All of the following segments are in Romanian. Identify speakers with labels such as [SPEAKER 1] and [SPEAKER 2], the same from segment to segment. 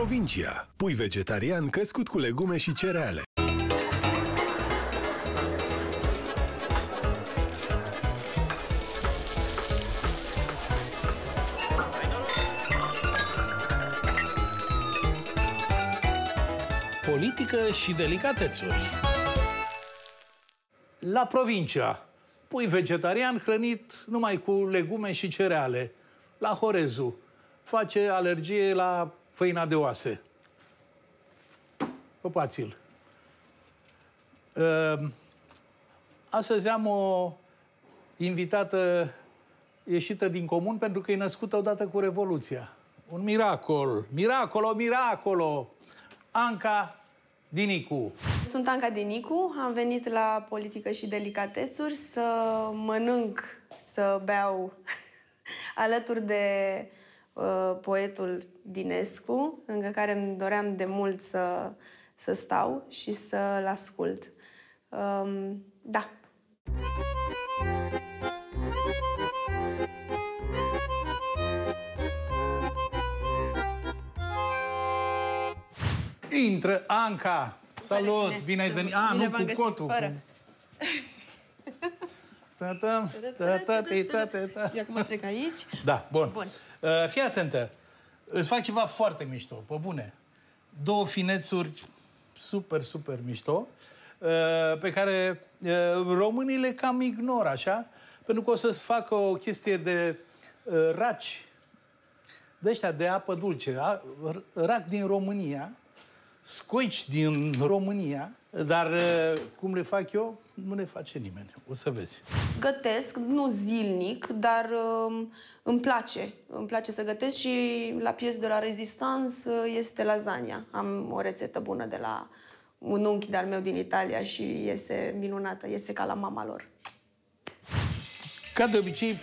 [SPEAKER 1] Provincia. Pui vegetarian crescut cu legume și cereale.
[SPEAKER 2] Politică și delicatețuri. La provincia, pui vegetarian hrănit numai cu legume și cereale. La Horezu, face alergie la făina de oase. Păpați-l. Ehm, Astăzi am o invitată ieșită din comun pentru că e născută odată cu Revoluția. Un miracol, miracolo, miracolo! Anca Dinicu.
[SPEAKER 3] Sunt Anca Dinicu, am venit la Politică și Delicatețuri să mănânc, să beau alături de uh, poetul Dinescu, lângă care îmi doream de mult să, să stau și să-l ascult. Um, da.
[SPEAKER 2] Intră, Anca! Salut!
[SPEAKER 3] bine.
[SPEAKER 2] Bine ai venit! A,
[SPEAKER 3] Bine
[SPEAKER 2] nu
[SPEAKER 3] v-am
[SPEAKER 2] cu
[SPEAKER 3] găsit,
[SPEAKER 2] cotul.
[SPEAKER 3] fără.
[SPEAKER 2] Ta-ta, ta-ta, ta-ta, ta-ta.
[SPEAKER 3] Și acum trec aici.
[SPEAKER 2] Da, bun.
[SPEAKER 3] Bun.
[SPEAKER 2] Uh, fii atentă. Îți fac ceva foarte mișto, pe bune. Două finețuri super, super mișto, uh, pe care uh, românii le cam ignoră, așa, pentru că o să-ți facă o chestie de uh, raci, de ăștia de apă dulce, a, r- rac din România, scoici din România, dar uh, cum le fac eu, nu le face nimeni. O să vezi.
[SPEAKER 3] Gătesc, nu zilnic, dar um, îmi place. Îmi place să gătesc și la pies de la Resistance uh, este lasagna. Am o rețetă bună de la un unchi de-al meu din Italia și iese minunată, iese ca la mama lor.
[SPEAKER 2] Ca de obicei,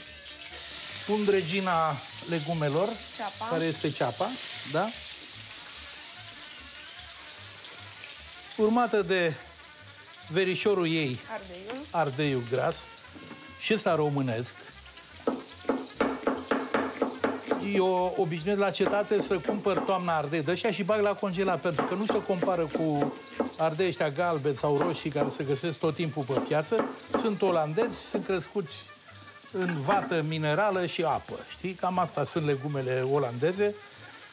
[SPEAKER 2] pun regina legumelor,
[SPEAKER 3] Ceapa.
[SPEAKER 2] care este ceapa, da? Urmată de verișorul ei,
[SPEAKER 3] Ardeiul.
[SPEAKER 2] ardeiul gras, și ăsta românesc. Eu obișnuiesc la cetate să cumpăr toamna ardei de ăștia și bag la congelat, pentru că nu se compară cu ardei ăștia galbeni sau roșii care se găsesc tot timpul pe piață. Sunt olandezi, sunt crescuți în vată minerală și apă. Știi? Cam asta sunt legumele olandeze.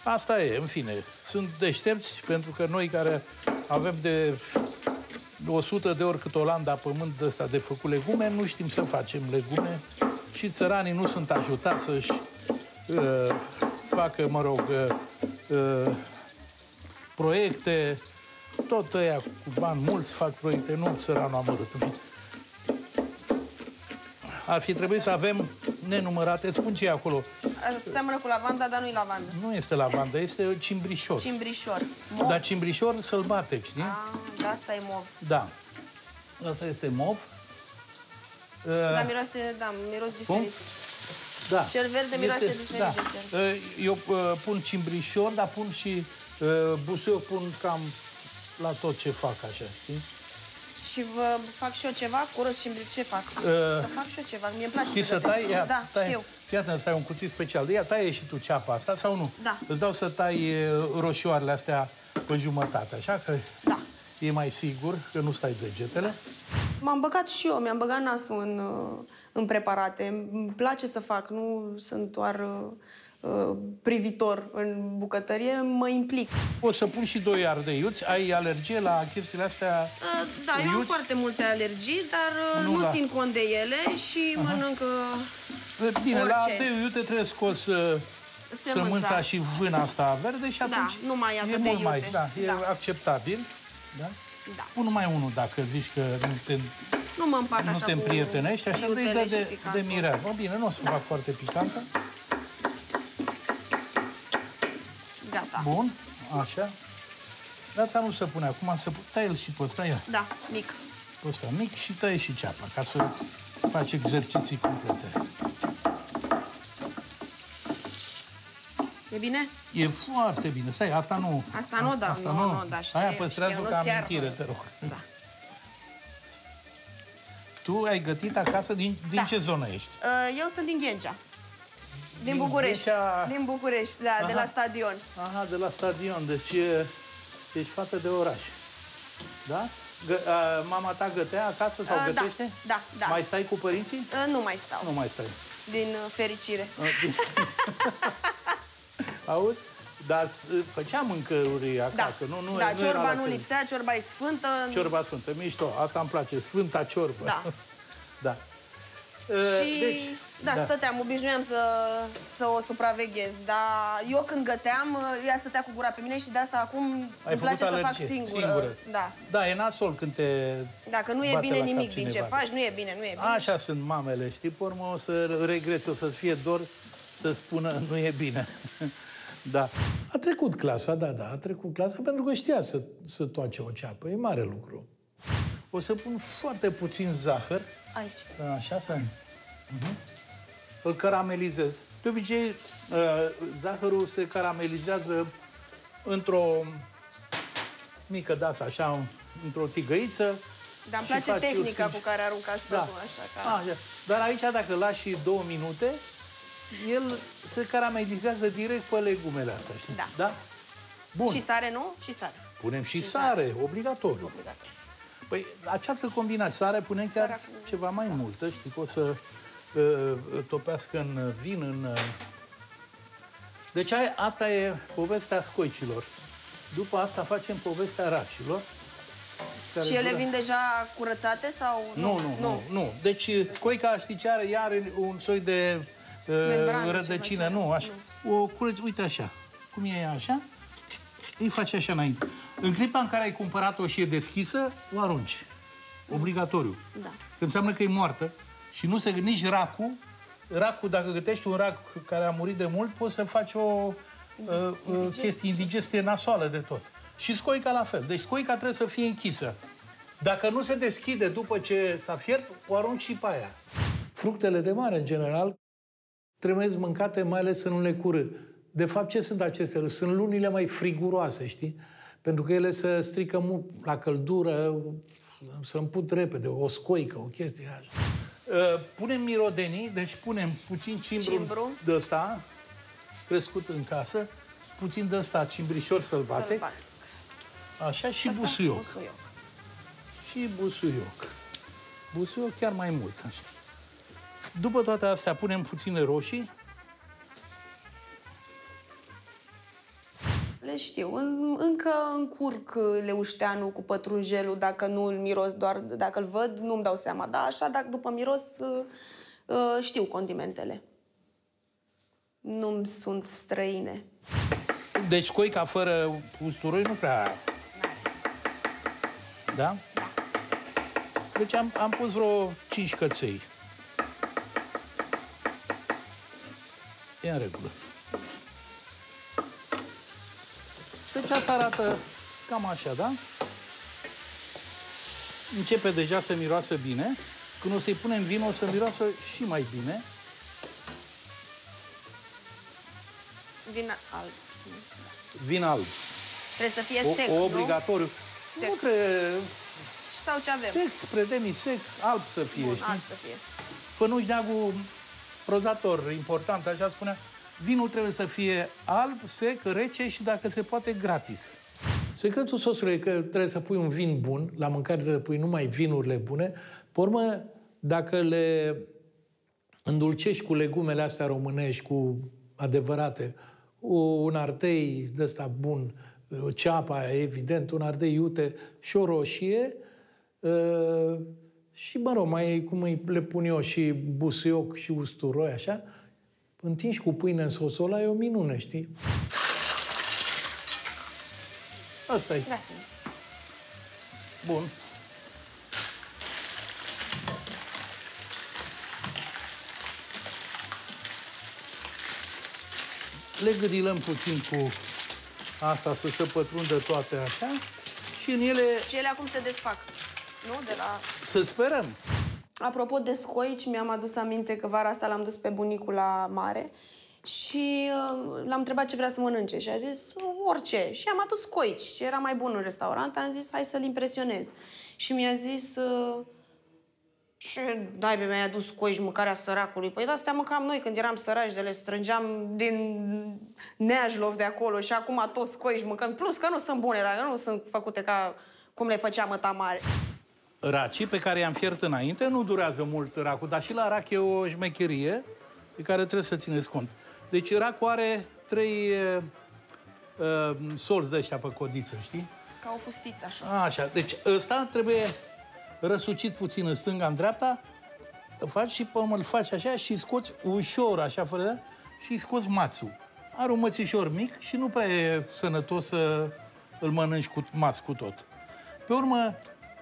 [SPEAKER 2] Asta e, în fine. Sunt deștepți pentru că noi care avem de 100 de ori cât Olanda pământ ăsta de făcut legume, nu știm să facem legume și țăranii nu sunt ajutați să-și uh, facă, mă rog, uh, uh, proiecte, tot ăia cu bani mulți fac proiecte, nu țăranul amărât. În fine. Ar fi trebuit să avem nenumărate, spun ce e acolo.
[SPEAKER 3] Seamănă cu lavanda, dar nu-i lavandă.
[SPEAKER 2] Nu este lavandă, este cimbrișor.
[SPEAKER 3] Cimbrișor. Mov.
[SPEAKER 2] Dar cimbrișor sălbatec, știi?
[SPEAKER 3] Ah, da, asta e mov.
[SPEAKER 2] Da. Asta este mov. Uh,
[SPEAKER 3] Da, miroase, da, miros
[SPEAKER 2] Cum?
[SPEAKER 3] diferit.
[SPEAKER 2] Da.
[SPEAKER 3] Cel verde miroase diferit
[SPEAKER 2] da.
[SPEAKER 3] de cel.
[SPEAKER 2] Uh, Eu uh, pun cimbrișor, dar pun și uh, busuioc, pun cam la tot ce fac așa, știi?
[SPEAKER 3] Și vă fac și eu ceva cu rost și ce fac?
[SPEAKER 2] Uh,
[SPEAKER 3] să fac și eu ceva. Mie îmi place
[SPEAKER 2] Știi să
[SPEAKER 3] gătesc.
[SPEAKER 2] tai? Ia,
[SPEAKER 3] Da,
[SPEAKER 2] tai.
[SPEAKER 3] știu.
[SPEAKER 2] Fii atent, să ai un cuțit special. Ia, taie și tu ceapa asta sau nu?
[SPEAKER 3] Da.
[SPEAKER 2] Îți dau să tai uh, roșioarele astea pe jumătate, așa că
[SPEAKER 3] Da.
[SPEAKER 2] E mai sigur că nu stai degetele.
[SPEAKER 3] M-am băgat și eu, mi-am băgat nasul în, uh, în preparate. Îmi place să fac, nu sunt doar uh, uh, privitor în bucătărie, mă implic.
[SPEAKER 2] O să pun și doi ardeiuți. Ai alergie la chestiile astea?
[SPEAKER 3] Uh, Da, eu am
[SPEAKER 2] Iuți?
[SPEAKER 3] foarte multe alergii, dar uh,
[SPEAKER 2] Nu
[SPEAKER 3] nu,
[SPEAKER 2] la-
[SPEAKER 3] țin cont de ele și mănânc uh,
[SPEAKER 2] Bine, la
[SPEAKER 3] Orice.
[SPEAKER 2] ardeiul iute trebuie scos uh,
[SPEAKER 3] Sămânța.
[SPEAKER 2] sămânța și vâna asta verde și atunci
[SPEAKER 3] nu mai e atât
[SPEAKER 2] e
[SPEAKER 3] de
[SPEAKER 2] mult mai,
[SPEAKER 3] iute.
[SPEAKER 2] da, e
[SPEAKER 3] Da.
[SPEAKER 2] acceptabil. Da?
[SPEAKER 3] Da.
[SPEAKER 2] Pun numai unul dacă zici că nu te,
[SPEAKER 3] Nu mă împac
[SPEAKER 2] nu
[SPEAKER 3] așa
[SPEAKER 2] te
[SPEAKER 3] cu
[SPEAKER 2] împrietenești, așa de
[SPEAKER 3] iutele
[SPEAKER 2] de,
[SPEAKER 3] și
[SPEAKER 2] de, de
[SPEAKER 3] picantul.
[SPEAKER 2] mireasă. Bă, bine, nu o să fac foarte picantă.
[SPEAKER 3] Gata.
[SPEAKER 2] Bun, așa. Dar asta nu se pune acum, să tai el și pe ăsta, ia,
[SPEAKER 3] Da, mic.
[SPEAKER 2] pe ăsta mic și taie și ceapa, ca să faci exerciții complete.
[SPEAKER 3] E bine?
[SPEAKER 2] E foarte bine. Stai, asta nu...
[SPEAKER 3] Asta nu, da,
[SPEAKER 2] asta
[SPEAKER 3] nu, nu, da, știu,
[SPEAKER 2] Aia păstrează
[SPEAKER 3] știu,
[SPEAKER 2] ca
[SPEAKER 3] nu-ți chiar-
[SPEAKER 2] amintire, te rog.
[SPEAKER 3] Da.
[SPEAKER 2] Tu ai gătit acasă din, din
[SPEAKER 3] Da.
[SPEAKER 2] ce zonă ești?
[SPEAKER 3] Uh, Eu sunt din Ghencea. Din București.
[SPEAKER 2] Vâlcea-
[SPEAKER 3] Din București, da, de
[SPEAKER 2] Aha.
[SPEAKER 3] la stadion.
[SPEAKER 2] Aha, de la stadion. Deci e, ești fată de oraș. Da? Gă, a, mama ta gătea acasă sau
[SPEAKER 3] A, da,
[SPEAKER 2] gătește?
[SPEAKER 3] da, da.
[SPEAKER 2] Mai stai cu părinții?
[SPEAKER 3] Uh, Nu mai stau,
[SPEAKER 2] Nu mai stai.
[SPEAKER 3] din uh, fericire.
[SPEAKER 2] Auzi? Dar s- făcea mâncăruri acasă,
[SPEAKER 3] da,
[SPEAKER 2] nu? nu
[SPEAKER 3] da
[SPEAKER 2] nu era
[SPEAKER 3] ciorba
[SPEAKER 2] la
[SPEAKER 3] nu
[SPEAKER 2] fel.
[SPEAKER 3] lipsea, ciorba e sfântă.
[SPEAKER 2] Ciorba sfântă, mișto, asta îmi place, sfânta ciorbă.
[SPEAKER 3] Da.
[SPEAKER 2] da.
[SPEAKER 3] Și,
[SPEAKER 2] deci,
[SPEAKER 3] da,
[SPEAKER 2] da.
[SPEAKER 3] stăteam, obișnuiam să, să o supraveghez, dar eu când găteam, ea stătea cu gura pe mine și de asta acum
[SPEAKER 2] Ai
[SPEAKER 3] îmi
[SPEAKER 2] făcut
[SPEAKER 3] place să fac
[SPEAKER 2] alergie,
[SPEAKER 3] singură.
[SPEAKER 2] singură.
[SPEAKER 3] Da.
[SPEAKER 2] Da, e nasol când te
[SPEAKER 3] Dacă nu e
[SPEAKER 2] bate
[SPEAKER 3] bine
[SPEAKER 2] la cap
[SPEAKER 3] nimic din ce
[SPEAKER 2] cineva.
[SPEAKER 3] faci, nu e bine, nu e bine.
[SPEAKER 2] Așa sunt mamele, știi? Pe urmă o să regreți, o să-ți fie dor să spună nu e bine. da. A trecut clasa, da, da, a trecut clasa pentru că știa să, să toace o ceapă. E mare lucru. O să pun foarte puțin zahăr,
[SPEAKER 3] Aici.
[SPEAKER 2] așa să... Uh-huh. Îl caramelizez. De obicei, uh, zahărul se caramelizează într-o mică dasă, așa, într-o tigăiță.
[SPEAKER 3] Dar îmi
[SPEAKER 2] și
[SPEAKER 3] place
[SPEAKER 2] faci o
[SPEAKER 3] tehnica
[SPEAKER 2] stânci-
[SPEAKER 3] cu care aruncați
[SPEAKER 2] da.
[SPEAKER 3] totul, așa ca...
[SPEAKER 2] Așa. Dar aici, dacă lași și două minute, el se caramelizează direct pe legumele astea, știi?
[SPEAKER 3] Da.
[SPEAKER 2] da? Bun.
[SPEAKER 3] Și sare, nu? Și sare.
[SPEAKER 2] Punem și,
[SPEAKER 3] și
[SPEAKER 2] sare, obligatoriu.
[SPEAKER 3] Obligatoriu.
[SPEAKER 2] Păi, această combinație, sare punem chiar
[SPEAKER 3] Sarea cu-
[SPEAKER 2] ceva mai multă, știi, că o să uh, topească în vin, în... Uh... Deci ai, asta e povestea scoicilor. După asta facem povestea racilor. care
[SPEAKER 3] Și ele
[SPEAKER 2] dură-
[SPEAKER 3] vin deja curățate sau...
[SPEAKER 2] nu, nu, nu, nu. Deci scoica, știi ce are? Ea are un soi de uh,
[SPEAKER 3] Membrană,
[SPEAKER 2] rădăcină,
[SPEAKER 3] ceva,
[SPEAKER 2] nu, așa. O curăț, uite așa. Cum e ea așa? Îi faci așa înainte. În clipa în care ai cumpărat-o și e deschisă, o arunci. Obligatoriu.
[SPEAKER 3] Da.
[SPEAKER 2] Că înseamnă că e moartă și nu se nici racul. Racul, dacă gătești un rac care a murit de mult, poți să faci o uh, uh, chestie indigestie nasoală de tot. Și scoica la fel. Deci scoica trebuie să fie închisă. Dacă nu se deschide după ce s-a fiert, o arunci și pe aia. Fructele de mare, în general, trebuie mâncate mai ales în lunile curând. De fapt, ce sunt acestea? luni? Sunt lunile mai friguroase, știi? Pentru că ele se strică mult la căldură, să împut repede, o scoică, o chestie așa. Uh, Punem mirodenii, deci punem puțin cimbru,
[SPEAKER 3] Cimbru.
[SPEAKER 2] de ăsta, crescut în casă, puțin de ăsta cimbrișor sălbatic,
[SPEAKER 3] Sălbatic.
[SPEAKER 2] așa, și
[SPEAKER 3] Asta,
[SPEAKER 2] busuioc.
[SPEAKER 3] busuioc.
[SPEAKER 2] Și busuioc. Busuioc chiar mai mult, așa. După toate astea punem puține roșii,
[SPEAKER 3] Le știu. În- Încă încurc leușteanul cu pătrunjelul dacă nu îl miros doar, dacă îl văd, nu-mi dau seama. Dar așa, dacă după miros, uh, uh, știu condimentele. Nu-mi sunt străine.
[SPEAKER 2] Deci coica fără usturoi nu prea... Da? Deci am, am pus vreo 5 căței. E în regulă. Deci asta arată cam așa, da? Începe deja să miroasă bine. Când o să-i punem vin, o să miroasă și mai bine.
[SPEAKER 3] Vin alb.
[SPEAKER 2] Vin alb.
[SPEAKER 3] Trebuie să fie
[SPEAKER 2] O,
[SPEAKER 3] sec,
[SPEAKER 2] o
[SPEAKER 3] nu?
[SPEAKER 2] obligatoriu.
[SPEAKER 3] Sec.
[SPEAKER 2] Nu trebuie
[SPEAKER 3] Sau ce avem?
[SPEAKER 2] sec, spre demi-sec, alb să fie,
[SPEAKER 3] Bun,
[SPEAKER 2] știi?
[SPEAKER 3] alb să fie.
[SPEAKER 2] Fănuș Neagu, prozator important, așa spunea, vinul trebuie să fie alb, sec, rece și dacă se poate gratis. Secretul sosului e că trebuie să pui un vin bun, la mâncare trebuie să pui numai vinurile bune. Pe urmă, dacă le îndulcești cu legumele astea românești, cu adevărate, un ardei de ăsta bun, o ceapa, evident, un ardei iute și o roșie, uh, și, mă rog, mai cum îi le pun eu și busuioc și usturoi, așa, întingi cu pâine în sosul ăla, e o minune, știi? Asta e.
[SPEAKER 3] Dați-mi.
[SPEAKER 2] Bun. Le gâdilăm puțin cu asta să se pătrundă toate așa și în ele
[SPEAKER 3] Și ele acum se desfac. Nu? De la...
[SPEAKER 2] să sperăm.
[SPEAKER 3] Apropo de scoici, mi-am adus aminte că vara asta l-am dus pe bunicul la mare și uh, l-am întrebat ce vrea să mănânce și a zis orice. Și am adus scoici, ce era mai bun în restaurant, am zis hai să-l impresionez. Și mi-a zis uh,
[SPEAKER 4] Și dai mi-ai adus coiși mâncarea săracului. Păi de astea mâncam noi când eram săraci, de le strângeam din Neajlov de acolo și acum toți coiși mâncăm. Plus că nu sunt bune, nu sunt făcute ca cum le făcea măta mare.
[SPEAKER 2] Racii pe care i-am fiert înainte nu durează mult racul, dar și la rac e o șmecherie de care trebuie să țineți cont. Deci racul are trei uh, uh, solți de ăștia pe codiță, știi?
[SPEAKER 4] Ca o fustiță, așa.
[SPEAKER 2] A, așa. Deci ăsta trebuie răsucit puțin în stânga, în dreapta, faci și pe urmă îl faci așa și scoți ușor, așa, fără, și scoți mațul. Are un mățișor mic și nu prea e sănătos să îl mănânci cu mas cu tot. Pe urmă,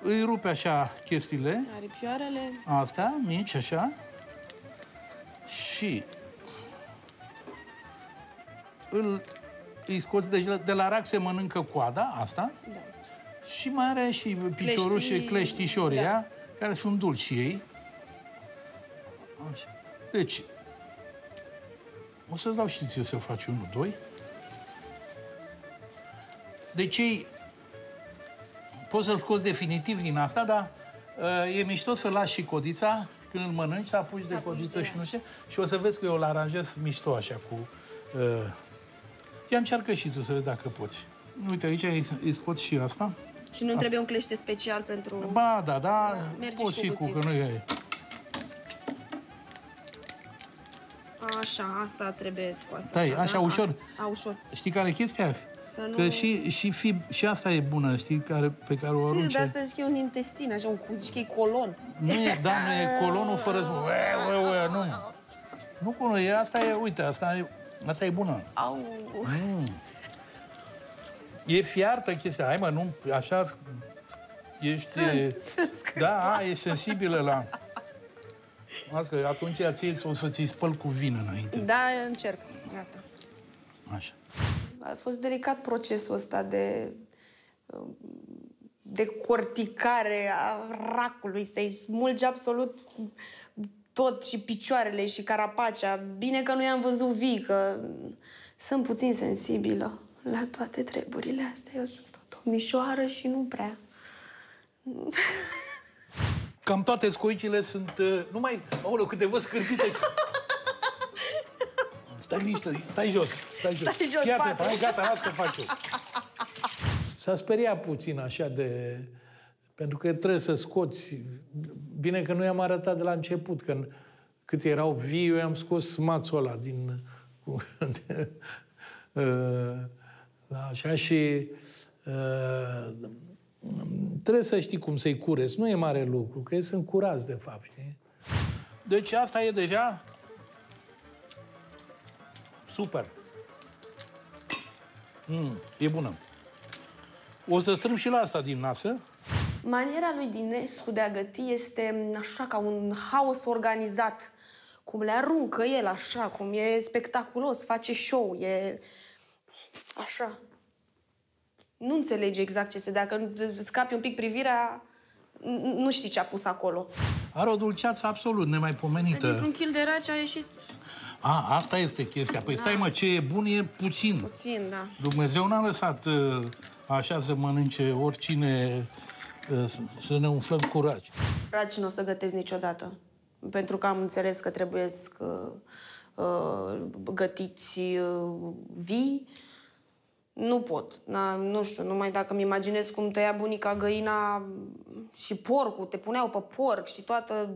[SPEAKER 2] îi rupe așa chestiile.
[SPEAKER 4] Aripioarele.
[SPEAKER 2] Astea, mici, așa. Și îl, îi scoți, deci de la rac se mănâncă coada, asta.
[SPEAKER 4] Da.
[SPEAKER 2] Și mai are și piciorul
[SPEAKER 4] Cleștii-
[SPEAKER 2] și cleștișorii
[SPEAKER 4] da.
[SPEAKER 2] da. care sunt dulci și ei. Așa. Deci, o să-ți dau și ție să faci unul, doi. Deci ei, poți să-l scoți definitiv din asta, dar uh, e mișto să lași și codița când îl mănânci, să apuci de codiță și nu știu. Și o să vezi că eu îl aranjez mișto așa cu... Uh, ia încearcă și tu să vezi dacă poți. Uite, aici îi, îi scoți și asta.
[SPEAKER 4] Și nu trebuie un clește special pentru...
[SPEAKER 2] Ba, da, da,
[SPEAKER 4] merge
[SPEAKER 2] poți
[SPEAKER 4] și
[SPEAKER 2] și
[SPEAKER 4] cu
[SPEAKER 2] cu,
[SPEAKER 4] puțin.
[SPEAKER 2] că nu e...
[SPEAKER 4] Așa, asta trebuie scoasă.
[SPEAKER 2] Stai, așa,
[SPEAKER 4] da?
[SPEAKER 2] ușor.
[SPEAKER 4] A, ușor.
[SPEAKER 2] Știi care e chestia?
[SPEAKER 4] Să nu-
[SPEAKER 2] Că și, și, fib, și asta e bună, știi, care, pe care o arunci.
[SPEAKER 4] De asta zic că e un intestin, așa, un, cum zici că e colon.
[SPEAKER 2] Nu e, da, nu e colonul fără... Ue, ue, ue, nu. Nu colonul, e, asta e, uite, asta e, asta e bună.
[SPEAKER 4] Au.
[SPEAKER 2] E fiartă chestia. Hai mă, nu, așa ești...
[SPEAKER 4] Sunt, sunt scăpată.
[SPEAKER 2] Da, a, ești sensibilă la... Asta, că atunci ți o să ți spăl cu vin înainte.
[SPEAKER 4] Da, încerc. Gata.
[SPEAKER 2] Așa.
[SPEAKER 3] A fost delicat procesul ăsta de de corticare a racului, să-i smulgi absolut tot și picioarele și carapacea. Bine că nu i-am văzut vii, că sunt puțin sensibilă la toate treburile astea. Eu sunt o domnișoară și nu prea.
[SPEAKER 2] Cam toate scoicile sunt... Uh, numai... Aoleu, câte văd scârbite. Stai liniște, stai jos. Stai jos.
[SPEAKER 4] Stai jos,
[SPEAKER 2] Fii atent,
[SPEAKER 4] patru.
[SPEAKER 2] hai, gata, las că fac eu. S-a speriat puțin așa de... Pentru că trebuie să scoți... Bine că nu i-am arătat de la început, că cât erau vii, eu i-am scos mațul ăla din... cu- de, uh, așa și... Uh, trebuie să știi cum să-i cureți. Nu e mare lucru, că ei sunt curați, de fapt, știi? Deci asta e deja super. Mm, e bună. O să strâng și la asta din nasă.
[SPEAKER 3] Maniera lui Dinescu de a găti este așa ca un haos organizat. Cum le aruncă el așa, cum e spectaculos, face show, e așa. Nu înțelegi exact ce se... Dacă scapi un pic privirea, n- nu știi ce a pus acolo.
[SPEAKER 2] Are o dulceață absolut nemaipomenită.
[SPEAKER 4] Dintr-un kil de race a ieșit
[SPEAKER 2] A, asta este chestia. Păi stai mă, ce e bun e puțin.
[SPEAKER 4] puțin, da.
[SPEAKER 2] Dumnezeu n-a lăsat uh, așa să mănânce oricine uh, să- să ne umflăm curaj.
[SPEAKER 3] Raci nu o să gătesc niciodată. Pentru că am înțeles că trebuie să uh, gătiți uh, vii. Nu pot. Na, nu știu, numai dacă îmi imaginez cum tăia bunica găina și porcul, te puneau pe porc și toată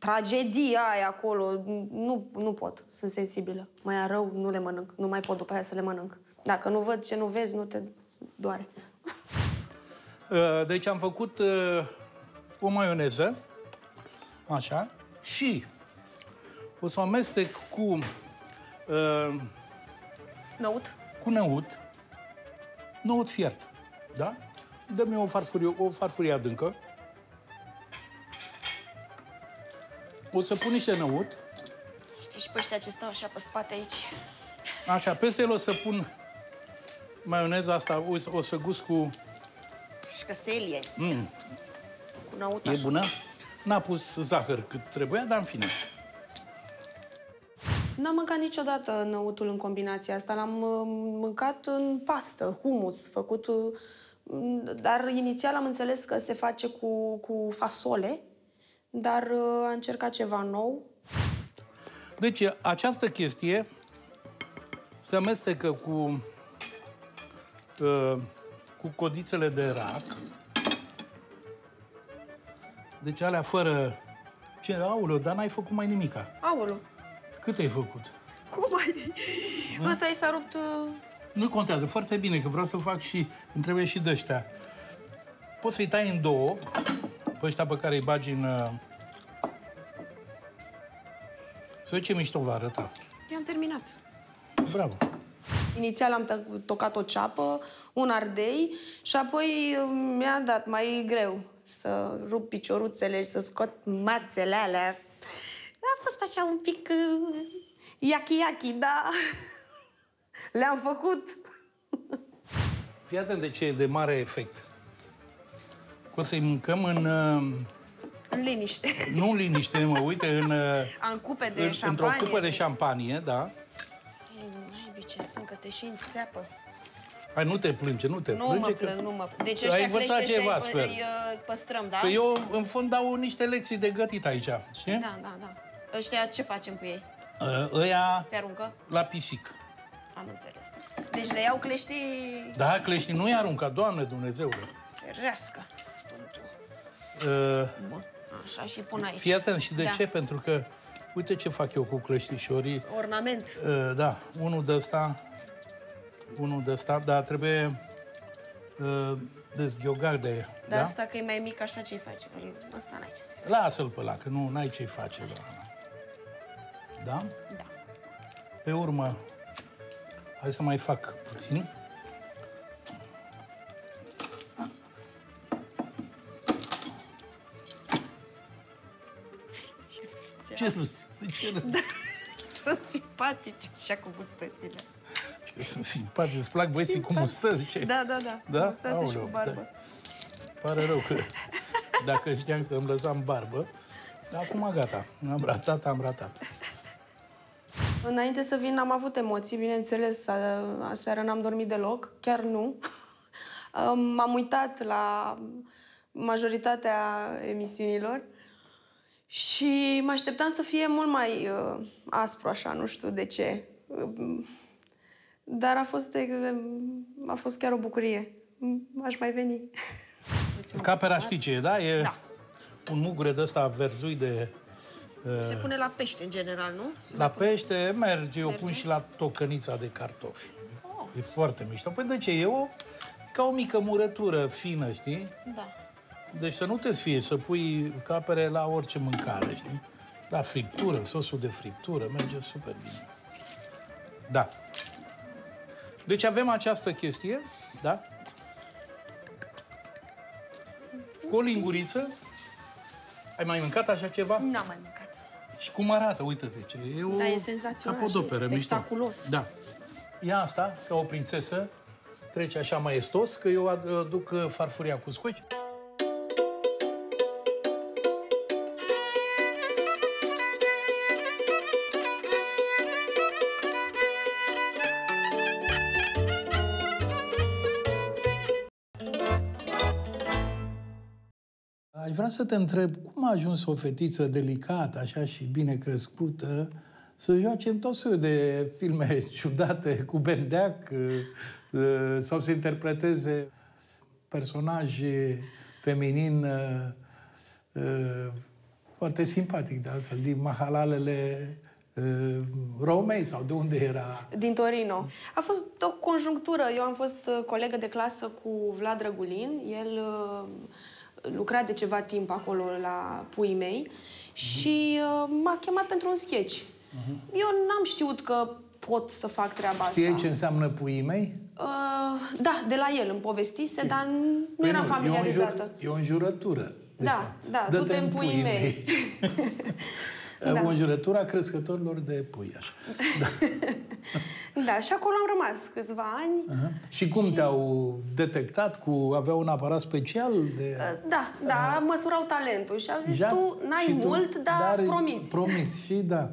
[SPEAKER 3] tragedia aia acolo. Nu, nu pot. Sunt sensibilă. Mai ia rău, nu le mănânc. Nu mai pot după aia să le mănânc. Dacă nu văd ce nu vezi, nu te doare.
[SPEAKER 2] Uh, Deci am făcut uh, o maioneză, așa, și o să o amestec cu, uh,
[SPEAKER 4] Năut?
[SPEAKER 2] cu năut, năut fiert, da? Dă-mi o farfurie, o farfurie adâncă. O să pun niște năut,
[SPEAKER 4] Și pe ăștia ce stau așa pe spate aici.
[SPEAKER 2] așa, peste el o să pun maioneza asta, o să, o să gust cu...
[SPEAKER 4] Și căselie.
[SPEAKER 2] Mm,
[SPEAKER 4] Cu năut
[SPEAKER 2] e
[SPEAKER 4] așa.
[SPEAKER 2] bună? N-a pus zahăr cât trebuia, dar în fine.
[SPEAKER 3] N-am mâncat niciodată năutul în combinația asta. L-am uh, mâncat în pastă, humus, făcut... uh, Dar inițial am înțeles că se face cu, cu fasole, dar uh, a încercat ceva nou.
[SPEAKER 2] Deci, această chestie se amestecă cu, uh, cu codițele de rac. Deci alea fără... Ce, aulă, dar n-ai făcut mai nimica.
[SPEAKER 4] Aolo,
[SPEAKER 2] Cât ai făcut?
[SPEAKER 4] cum ai... Ăsta i s-a rupt... uh,
[SPEAKER 2] Nu contează, foarte bine, că vreau să fac și... Îmi trebuie și de ăștia. Poți să-i tai în două, pe ăștia pe care îi bagi în... uh, Să vezi ce mișto va arăta.
[SPEAKER 4] I-am terminat.
[SPEAKER 2] Bravo.
[SPEAKER 3] Inițial am to- tocat o ceapă, un ardei și apoi uh, mi-a dat mai greu să rup picioruțele și să scot mațele alea. A fost așa un pic uh, yaki-yaki, da. Le-am făcut.
[SPEAKER 2] Fii atent de ce e de mare efect. Că o să-i mâncăm în... uh,
[SPEAKER 4] În liniște.
[SPEAKER 2] Nu în liniște, mă, uite, în... uh,
[SPEAKER 4] Am cupe de
[SPEAKER 2] în,
[SPEAKER 4] șampanie.
[SPEAKER 2] într-o cupă de șampanie, da.
[SPEAKER 4] Ei, naibii, ce sunt, că te și înțeapă.
[SPEAKER 2] Hai, nu te plânge, nu te
[SPEAKER 4] Nu
[SPEAKER 2] plânge.
[SPEAKER 4] mă
[SPEAKER 2] că...
[SPEAKER 4] plâng, nu mă Deci
[SPEAKER 2] Ai
[SPEAKER 4] ăștia
[SPEAKER 2] învățat
[SPEAKER 4] clește,
[SPEAKER 2] ceva,
[SPEAKER 4] ăștia
[SPEAKER 2] sper.
[SPEAKER 4] îi, îi uh, păstrăm, da?
[SPEAKER 2] Că eu, în fond, dau niște lecții de gătit aici, știi?
[SPEAKER 4] Da, da, da. Ăștia ce facem cu ei?
[SPEAKER 2] Uh, Ăia
[SPEAKER 4] Se aruncă?
[SPEAKER 2] la pisic.
[SPEAKER 4] Am înțeles. Deci le iau cleștii...
[SPEAKER 2] Da, cleștii nu-i arunca, Doamne Dumnezeule.
[SPEAKER 4] Ferească, Sfântul.
[SPEAKER 2] Uh,
[SPEAKER 4] Bun. Așa, și pun aici.
[SPEAKER 2] fii atent și de
[SPEAKER 4] Da.
[SPEAKER 2] ce? Pentru că, uite ce fac eu cu cleștișorii.
[SPEAKER 4] Ornament.
[SPEAKER 2] Uh, da, unul de ăsta, unul de ăsta, dar trebuie uh, dezghiogat de...
[SPEAKER 4] Dar
[SPEAKER 2] da?
[SPEAKER 4] asta că e mai mic, așa ce-i faci? Îl- Ăsta n-ai ce să faci.
[SPEAKER 2] Lasă-l pe ăla, că nu n-ai ce-i face, doamna. Da?
[SPEAKER 4] Da.
[SPEAKER 2] Pe urmă, hai să mai fac puțin. Ce râzi? De ce râzi?
[SPEAKER 4] Sunt simpatici așa cu mustățile astea.
[SPEAKER 2] Că Sunt simpatici, îți plac băieții cu mustăți? Ce?
[SPEAKER 4] Da, da, da.
[SPEAKER 2] Da?
[SPEAKER 4] Mustață și
[SPEAKER 2] Aoleu,
[SPEAKER 4] cu barbă.
[SPEAKER 2] da. Pare rău că dacă știam să îmi lăsam barbă, dar acum gata, am ratat, am ratat.
[SPEAKER 3] Înainte să vin am avut emoții, bineînțeles, a- aseară n-am dormit deloc, chiar nu. M-am uitat la majoritatea emisiunilor și mă așteptam să fie mult mai uh, aspru așa, nu știu de ce. Um, Dar a fost, uh, a fost chiar o bucurie. Aș mai veni.
[SPEAKER 2] Capera știi ce e, da? E
[SPEAKER 4] Da.
[SPEAKER 2] un mugure de ăsta verzui de...
[SPEAKER 4] Se pune la pește, în general, nu? Se
[SPEAKER 2] La pește merge, eu pun
[SPEAKER 4] Merge?
[SPEAKER 2] și la tocănița de cartofi. E foarte mișto. Păi de ce? E o, ca o mică murătură fină, știi?
[SPEAKER 4] Da.
[SPEAKER 2] Deci să nu te fie să pui capere la orice mâncare, știi? La friptură, sosul de friptură, merge super bine. Da. Deci avem această chestie, da? Cu o linguriță. Ai mai mâncat așa ceva?
[SPEAKER 4] N-am mai mâncat.
[SPEAKER 2] Și cum arată, uite-te ce e o
[SPEAKER 4] Da, e senzațional
[SPEAKER 2] capodoperă,
[SPEAKER 4] și e
[SPEAKER 2] mișto.
[SPEAKER 4] spectaculos.
[SPEAKER 2] Da. Ia asta, ca o prințesă, trece așa maestos, că eu ad- duc uh, farfuria cu scoici. Aș vrea să te întreb, cum a ajuns o fetiță delicată, așa și bine crescută, să joace în tot soiul de filme ciudate cu bendeac uh, sau să interpreteze personaje feminin uh, uh, foarte simpatic, de altfel, din mahalalele uh, Romei sau de unde era?
[SPEAKER 3] Din Torino. A fost o conjunctură. Eu am fost uh, colegă de clasă cu Vlad Răgulin. El uh, lucra de ceva timp acolo la puii mei și uh, m-a chemat pentru un sketch. Eu n-am știut că pot să fac treaba
[SPEAKER 2] Știi
[SPEAKER 3] asta.
[SPEAKER 2] ce înseamnă puii mei?
[SPEAKER 3] Uh, da, de la el îmi povestise, dar nu
[SPEAKER 2] Păi
[SPEAKER 3] eram
[SPEAKER 2] e o
[SPEAKER 3] familiarizată.
[SPEAKER 2] înjur- E o înjurătură. de
[SPEAKER 3] Da,
[SPEAKER 2] fapt.
[SPEAKER 3] da,
[SPEAKER 2] Dă-te
[SPEAKER 3] du-te în
[SPEAKER 2] în
[SPEAKER 3] puii mei.
[SPEAKER 2] da. O înjurătură a crescătorilor de pui, așa.
[SPEAKER 3] Da, și acolo am rămas câțiva ani.
[SPEAKER 2] Aha. Și cum te-au detectat? cu Aveau un aparat special de...
[SPEAKER 3] Uh, Da, da, măsurau talentul și au zis,
[SPEAKER 2] Ja?
[SPEAKER 3] tu n-ai
[SPEAKER 2] Și
[SPEAKER 3] mult, dar, promiți.
[SPEAKER 2] Promiți, și da.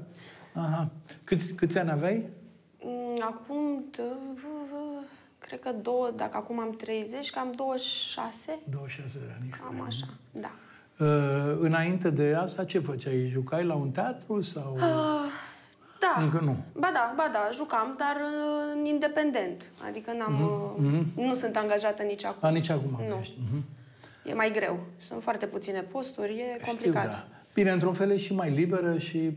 [SPEAKER 2] Aha. Câți, câți ani aveai?
[SPEAKER 3] Mm, Acum, d- cred că două, dacă acum am 30, cam 26,
[SPEAKER 2] 26 de ani.
[SPEAKER 3] cam așa, da.
[SPEAKER 2] Uh, înainte de asta, ce făceai? Jucai la un teatru sau... Uh,
[SPEAKER 3] Da.
[SPEAKER 2] Încă nu.
[SPEAKER 3] Ba da, ba da, jucam, dar uh, independent. Adică n-am,
[SPEAKER 2] Mhm,
[SPEAKER 3] uh, nu sunt angajată nici acum.
[SPEAKER 2] A, nici acum
[SPEAKER 3] Nu.
[SPEAKER 2] nu ești. Mhm.
[SPEAKER 3] E mai greu. Sunt foarte puține posturi, e complicat.
[SPEAKER 2] Știu, da. Bine, într-un fel e și mai liberă și...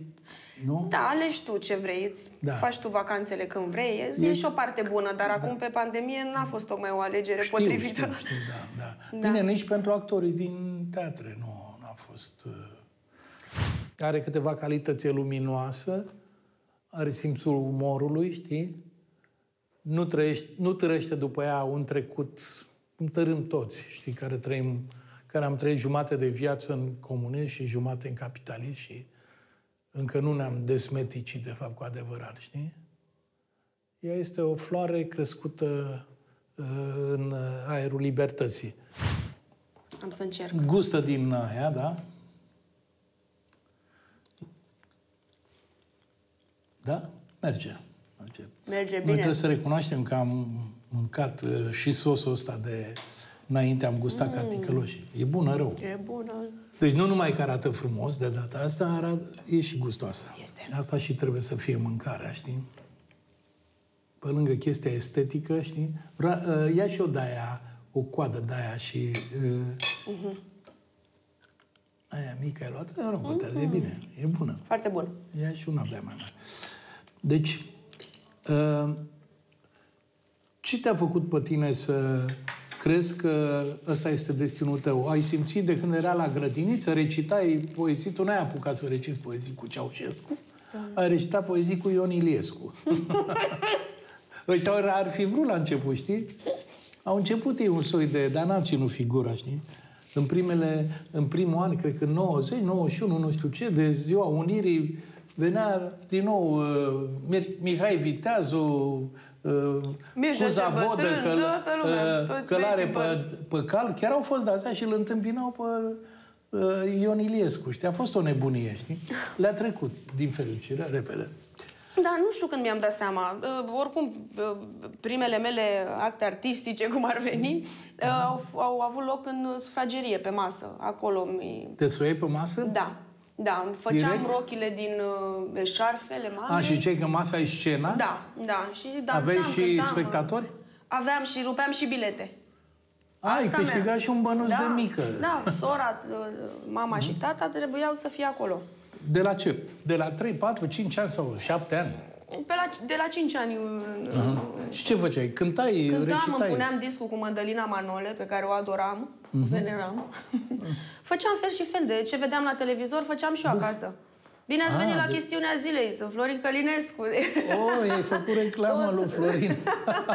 [SPEAKER 2] Nu?
[SPEAKER 3] Da, alegi tu ce vrei, îți
[SPEAKER 2] Da.
[SPEAKER 3] faci tu vacanțele când vrei. E, e și o parte bună, dar acum pe pandemie n-a fost tocmai o alegere
[SPEAKER 2] Știu,
[SPEAKER 3] potrivită.
[SPEAKER 2] știu, știu, da, da.
[SPEAKER 3] Da.
[SPEAKER 2] Bine, nici pentru actorii din teatre nu a fost... uh, Are câteva calități e luminoasă, are simțul umorului, știi? Nu, trăiește, nu trăiește după ea un trecut, cum tărâm toți, știi, care trăim, care am trăit jumate de viață în comunism și jumate în capitalism și încă nu ne-am desmeticit, de fapt, cu adevărat, știi? Ea este o floare crescută uh, în aerul libertății.
[SPEAKER 3] Am să încerc.
[SPEAKER 2] Gustă din aia, da? Da? Merge. Merge.
[SPEAKER 3] Merge
[SPEAKER 2] Noi
[SPEAKER 3] bine.
[SPEAKER 2] trebuie să recunoaștem că am mâncat uh, și sosul ăsta de... Înainte am gustat mm. ca ticăloși. E bună rău.
[SPEAKER 3] E bună.
[SPEAKER 2] Deci nu numai că arată frumos de data asta, arată, e și gustoasă.
[SPEAKER 3] Este.
[SPEAKER 2] Asta și trebuie să fie mâncarea, știi? Pe lângă chestia estetică, știi? Ra, uh, ia și o de-aia, o coadă de-aia și... Uh,
[SPEAKER 3] Mhm.
[SPEAKER 2] Aia mică ai luat, nu contează, e bine, e bună.
[SPEAKER 3] Foarte bun.
[SPEAKER 2] Ia și una de mai mare. Deci, uh, ce te-a făcut pe tine să crezi că ăsta este destinul tău? Ai simțit de când era la grădiniță, recitai poezii, tu n-ai apucat să reciți poezii cu Ceaușescu, ai recitat poezii cu Ion Iliescu. Ăștia ar- ar fi vrut la început, știi? Au început ei un soi de... Dar n-am ținut figura, știi? În, primele, în primul an, cred că 90, 91, nu știu ce, de ziua Unirii, venea din nou uh, Mir- Mihai Viteazu, uh,
[SPEAKER 3] Mircea
[SPEAKER 2] Cuza
[SPEAKER 3] cel
[SPEAKER 2] Vodă,
[SPEAKER 3] bătrân,
[SPEAKER 2] căl,
[SPEAKER 3] toată lumea,
[SPEAKER 2] uh,
[SPEAKER 3] toți
[SPEAKER 2] călare
[SPEAKER 3] băieții
[SPEAKER 2] pe, pe cal, chiar au fost de astea și îl întâmpinau pe uh, Ion Iliescu, știi? A fost o nebunie, știi? Le-a trecut, din fericire, repede.
[SPEAKER 3] Da, nu știu când mi-am dat seama. Uh, oricum, uh, primele mele acte artistice, cum ar veni, uh, au, au avut loc în sufragerie, pe masă. Acolo mi...
[SPEAKER 2] Te suiei pe masă?
[SPEAKER 3] Da, da. îmi Făceam
[SPEAKER 2] Direct?
[SPEAKER 3] rochile din uh, eșarfele mame.
[SPEAKER 2] A, și ce că masa e scena?
[SPEAKER 3] Da, da. Și dansam,
[SPEAKER 2] Aveai și
[SPEAKER 3] cântam.
[SPEAKER 2] spectatori?
[SPEAKER 3] Aveam și rupeam și bilete.
[SPEAKER 2] Ai
[SPEAKER 3] Asta
[SPEAKER 2] câștigat
[SPEAKER 3] mea.
[SPEAKER 2] și un bănuț
[SPEAKER 3] da,
[SPEAKER 2] de mică.
[SPEAKER 3] Da, sora, uh, mama și tata trebuiau să fie acolo.
[SPEAKER 2] De la ce? De la 3, 4, 5 ani sau 7 ani?
[SPEAKER 3] Pe la, de la 5 ani uh,
[SPEAKER 2] Și ce făceai? Cântai,
[SPEAKER 3] Cântam, îmi
[SPEAKER 2] recitai?
[SPEAKER 3] puneam discul cu Mădălina Manole, pe care o adoram,
[SPEAKER 2] Mhm.
[SPEAKER 3] veneram. făceam fel și fel de ce vedeam la televizor, făceam și eu acasă. Bine ați
[SPEAKER 2] Ah,
[SPEAKER 3] venit la
[SPEAKER 2] de-
[SPEAKER 3] chestiunea zilei, sunt Florin Călinescu.
[SPEAKER 2] Oh, ai făcut reclamă
[SPEAKER 3] Tot.
[SPEAKER 2] lui Florin.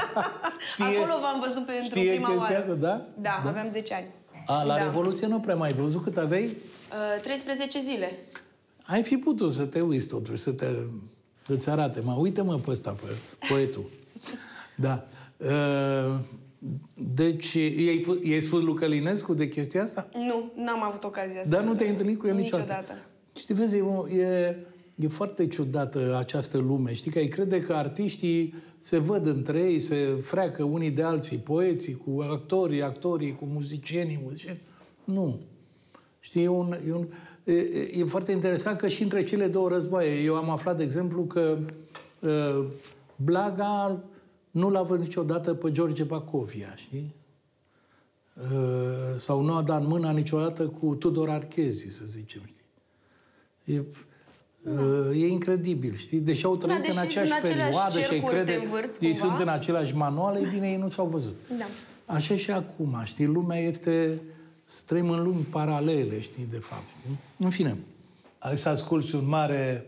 [SPEAKER 3] Acolo v-am văzut pentru
[SPEAKER 2] știe
[SPEAKER 3] prima
[SPEAKER 2] chestia
[SPEAKER 3] oară.
[SPEAKER 2] asta, da?
[SPEAKER 3] Da, aveam 10 ani.
[SPEAKER 2] A, la
[SPEAKER 3] da.
[SPEAKER 2] Revoluție nu prea mai ai văzut cât aveai?
[SPEAKER 3] Uh, 13 zile.
[SPEAKER 2] Ai fi putut să te uiți totuși, să te îți arate. Mă, uite-mă pe ăsta, pe poetul. Da. Uh, Deci, i-ai, fu- i-ai spus lui Călinescu de chestia asta?
[SPEAKER 3] Nu, n-am avut ocazia să...
[SPEAKER 2] Dar nu te-ai întâlnit cu el niciodată?
[SPEAKER 3] Niciodată.
[SPEAKER 2] Știi, vezi, e, o- e, e foarte ciudată această lume. Știi că ai crede că artiștii se văd între ei, se freacă unii de alții, poeții cu actorii, actorii cu muzicienii, muzicieni. Nu. Știi, e, un, e, un, e, e foarte interesant că și între cele două războaie. Eu am aflat, de exemplu, că uh, Blaga nu l-a văzut niciodată pe George Bacovia, știi? Uh, sau nu a dat mâna niciodată cu Tudor Archezi, să zicem, știi? E, uh, e incredibil, știi? Deși au trăit
[SPEAKER 3] Da, deși
[SPEAKER 2] în aceeași
[SPEAKER 3] în aceleași
[SPEAKER 2] perioadă și ai
[SPEAKER 3] cercuri te
[SPEAKER 2] crede,
[SPEAKER 3] învârți
[SPEAKER 2] ei
[SPEAKER 3] cumva.
[SPEAKER 2] sunt în același manual, ei bine, ei nu s-au văzut.
[SPEAKER 3] Da.
[SPEAKER 2] Așa și acum, știi? Lumea este... Trăim în lumi paralele, știi, de fapt. Știi? În fine, hai să asculti un mare,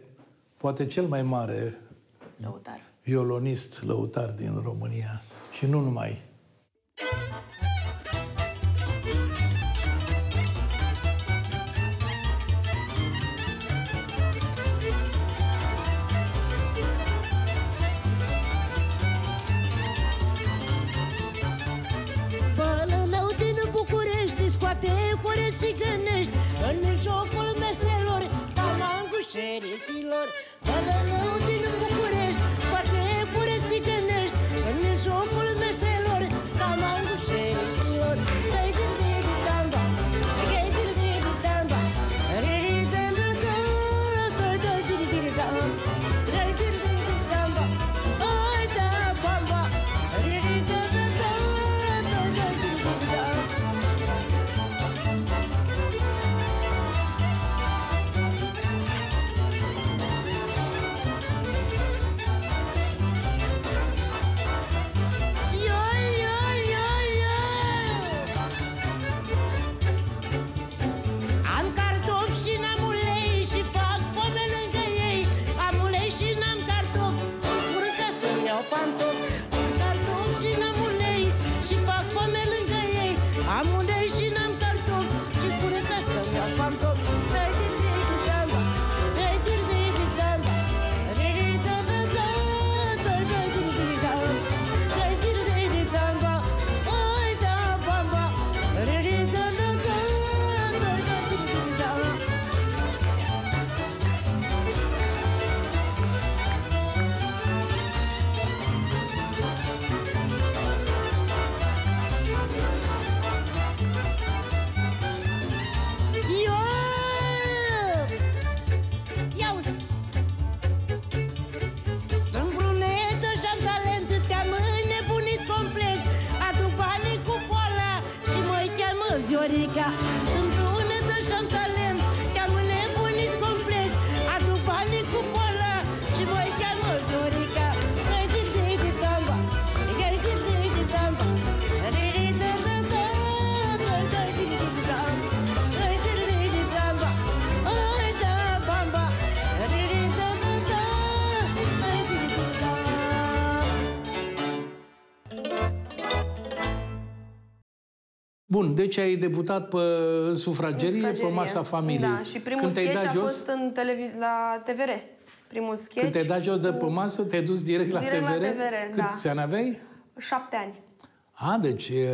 [SPEAKER 2] poate cel mai mare
[SPEAKER 3] Lăutar.
[SPEAKER 2] violonist lăutar din România și nu numai. histórica deci ai debutat pe în sufragerie, pe masa familiei.
[SPEAKER 3] Da, și primul
[SPEAKER 2] Când te-ai
[SPEAKER 3] sketch
[SPEAKER 2] dat
[SPEAKER 3] a
[SPEAKER 2] jos,
[SPEAKER 3] fost în televiz- la TVR. Primul sketch
[SPEAKER 2] când te-ai dat jos de pe
[SPEAKER 3] cu
[SPEAKER 2] masă, te-ai dus direct la
[SPEAKER 3] Direct la
[SPEAKER 2] TVR?
[SPEAKER 3] TVR,
[SPEAKER 2] Câți
[SPEAKER 3] da.
[SPEAKER 2] ani aveai?
[SPEAKER 3] șapte ani.
[SPEAKER 2] A, deci e,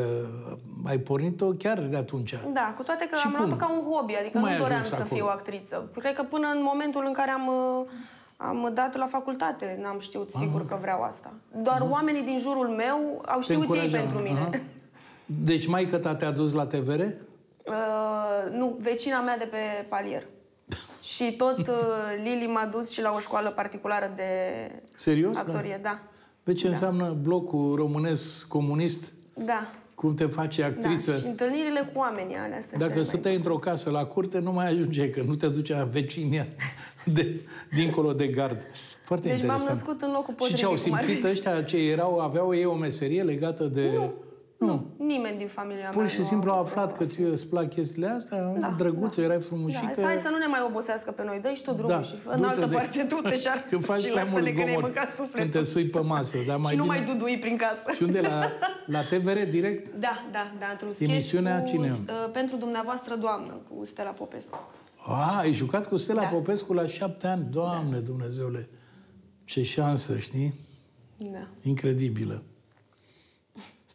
[SPEAKER 2] ai pornit-o chiar de atunci.
[SPEAKER 3] Da, cu toate că
[SPEAKER 2] Și
[SPEAKER 3] am
[SPEAKER 2] cum?
[SPEAKER 3] luat-o ca un hobby, adică
[SPEAKER 2] Cum ai
[SPEAKER 3] nu doream
[SPEAKER 2] ajuns
[SPEAKER 3] să
[SPEAKER 2] acolo?
[SPEAKER 3] fiu actriță. Cred că până în momentul în care am, uh, am dat la facultate, n-am știut sigur că vreau asta. Doar oamenii din jurul meu au
[SPEAKER 2] Te
[SPEAKER 3] știut ei
[SPEAKER 2] încurajau,
[SPEAKER 3] pentru mine.
[SPEAKER 2] aha. Deci maică ta te-a dus la TVR?
[SPEAKER 3] Uh, nu, vecina mea de pe palier. Și tot uh, Lili m-a dus și la o școală particulară de
[SPEAKER 2] Serios?
[SPEAKER 3] actorie, da.
[SPEAKER 2] Vezi ce înseamnă blocul românesc comunist?
[SPEAKER 3] Da.
[SPEAKER 2] Cum te face
[SPEAKER 3] da.
[SPEAKER 2] actriță?
[SPEAKER 3] Și întâlnirile cu oamenii alea sunt
[SPEAKER 2] Dacă
[SPEAKER 3] cele
[SPEAKER 2] stăteai într-o casă la curte, nu mai ajunge, că nu te ducea vecinia de, dincolo de gard. Foarte
[SPEAKER 3] Deci m-am
[SPEAKER 2] interesant.
[SPEAKER 3] născut în locul
[SPEAKER 2] Și ce au
[SPEAKER 3] potrivit, cum ar
[SPEAKER 2] simțit
[SPEAKER 3] fi.
[SPEAKER 2] ăștia ce erau, aveau ei o meserie legată de...
[SPEAKER 3] Nu. Nu, nimeni din familia
[SPEAKER 2] Pur
[SPEAKER 3] mea
[SPEAKER 2] și
[SPEAKER 3] nu
[SPEAKER 2] simplu
[SPEAKER 3] a
[SPEAKER 2] au
[SPEAKER 3] avut
[SPEAKER 2] aflat că ție îți plac chestiile astea, da, drăguță, erai frumușică.
[SPEAKER 3] Da, hai să nu ne mai obosească pe noi, dă și tu drumul
[SPEAKER 2] Da,
[SPEAKER 3] și în
[SPEAKER 2] du-te
[SPEAKER 3] altă
[SPEAKER 2] de-
[SPEAKER 3] parte tu te șar
[SPEAKER 2] Când faci
[SPEAKER 3] și
[SPEAKER 2] prea mult
[SPEAKER 3] lasă-ne că ne-ai
[SPEAKER 2] zgomot
[SPEAKER 3] mâncat
[SPEAKER 2] când te
[SPEAKER 3] sufletul.
[SPEAKER 2] sui pe masă. Dar mai
[SPEAKER 3] și nu
[SPEAKER 2] bine...
[SPEAKER 3] mai dudui prin casă.
[SPEAKER 2] Și unde? La, la TVR direct?
[SPEAKER 3] Da, da, da, într-un sketch
[SPEAKER 2] Emisiunea
[SPEAKER 3] cu,
[SPEAKER 2] cine?
[SPEAKER 3] uh, pentru dumneavoastră, doamnă, cu Stella Popescu.
[SPEAKER 2] A, ai jucat cu Stella
[SPEAKER 3] Da.
[SPEAKER 2] Popescu la șapte ani? Doamne, Dumnezeule! Ce șansă, știi?
[SPEAKER 3] Da.
[SPEAKER 2] Incredibilă.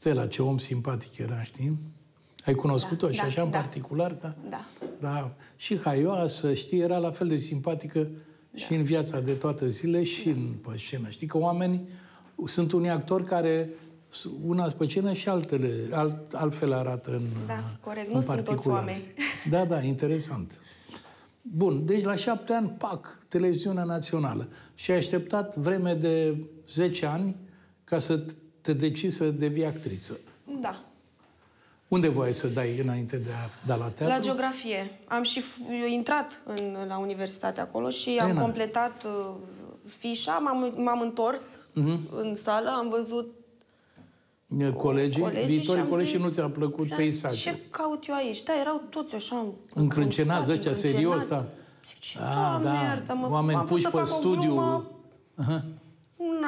[SPEAKER 2] Stella, ce om simpatic era, știi? Ai cunoscut-o
[SPEAKER 3] Da,
[SPEAKER 2] și
[SPEAKER 3] da,
[SPEAKER 2] așa în
[SPEAKER 3] da.
[SPEAKER 2] particular? Da.
[SPEAKER 3] Da.
[SPEAKER 2] Era și haioasă, știi, era la fel de simpatică și în viața de toate zile și în pe scenă. Știi că oamenii sunt unii actori care s- una pe scenă și altele, alt, altfel arată în
[SPEAKER 3] Da, corect.
[SPEAKER 2] în
[SPEAKER 3] Nu sunt toți
[SPEAKER 2] particular.
[SPEAKER 3] oameni.
[SPEAKER 2] Da, da, interesant. Bun, deci la șapte ani, pac, televiziunea națională. Și ai așteptat vreme de 10 ani ca să te decizi să devii actriță.
[SPEAKER 3] Da.
[SPEAKER 2] Unde voiai să dai înainte de a da la teatru?
[SPEAKER 3] La geografie. Am și f- intrat în, la universitate acolo și am
[SPEAKER 2] Ena.
[SPEAKER 3] completat uh, fișa, m-am, m-am întors
[SPEAKER 2] Mhm.
[SPEAKER 3] în sală, am văzut
[SPEAKER 2] Colegii,
[SPEAKER 3] colegii
[SPEAKER 2] viitorii
[SPEAKER 3] și am
[SPEAKER 2] colegi
[SPEAKER 3] zis,
[SPEAKER 2] și nu ți-a plăcut
[SPEAKER 3] și am zis,
[SPEAKER 2] peisajul.
[SPEAKER 3] Ce caut eu aici? Da, erau toți așa
[SPEAKER 2] Încrâncenați ăștia, serios, da.
[SPEAKER 3] Și,
[SPEAKER 2] Ah,
[SPEAKER 3] Doamne,
[SPEAKER 2] da.
[SPEAKER 3] iartă-mă,
[SPEAKER 2] Oameni
[SPEAKER 3] am vrut
[SPEAKER 2] puși
[SPEAKER 3] să
[SPEAKER 2] pe
[SPEAKER 3] fac o
[SPEAKER 2] studiu.
[SPEAKER 3] glumă,
[SPEAKER 2] Aha.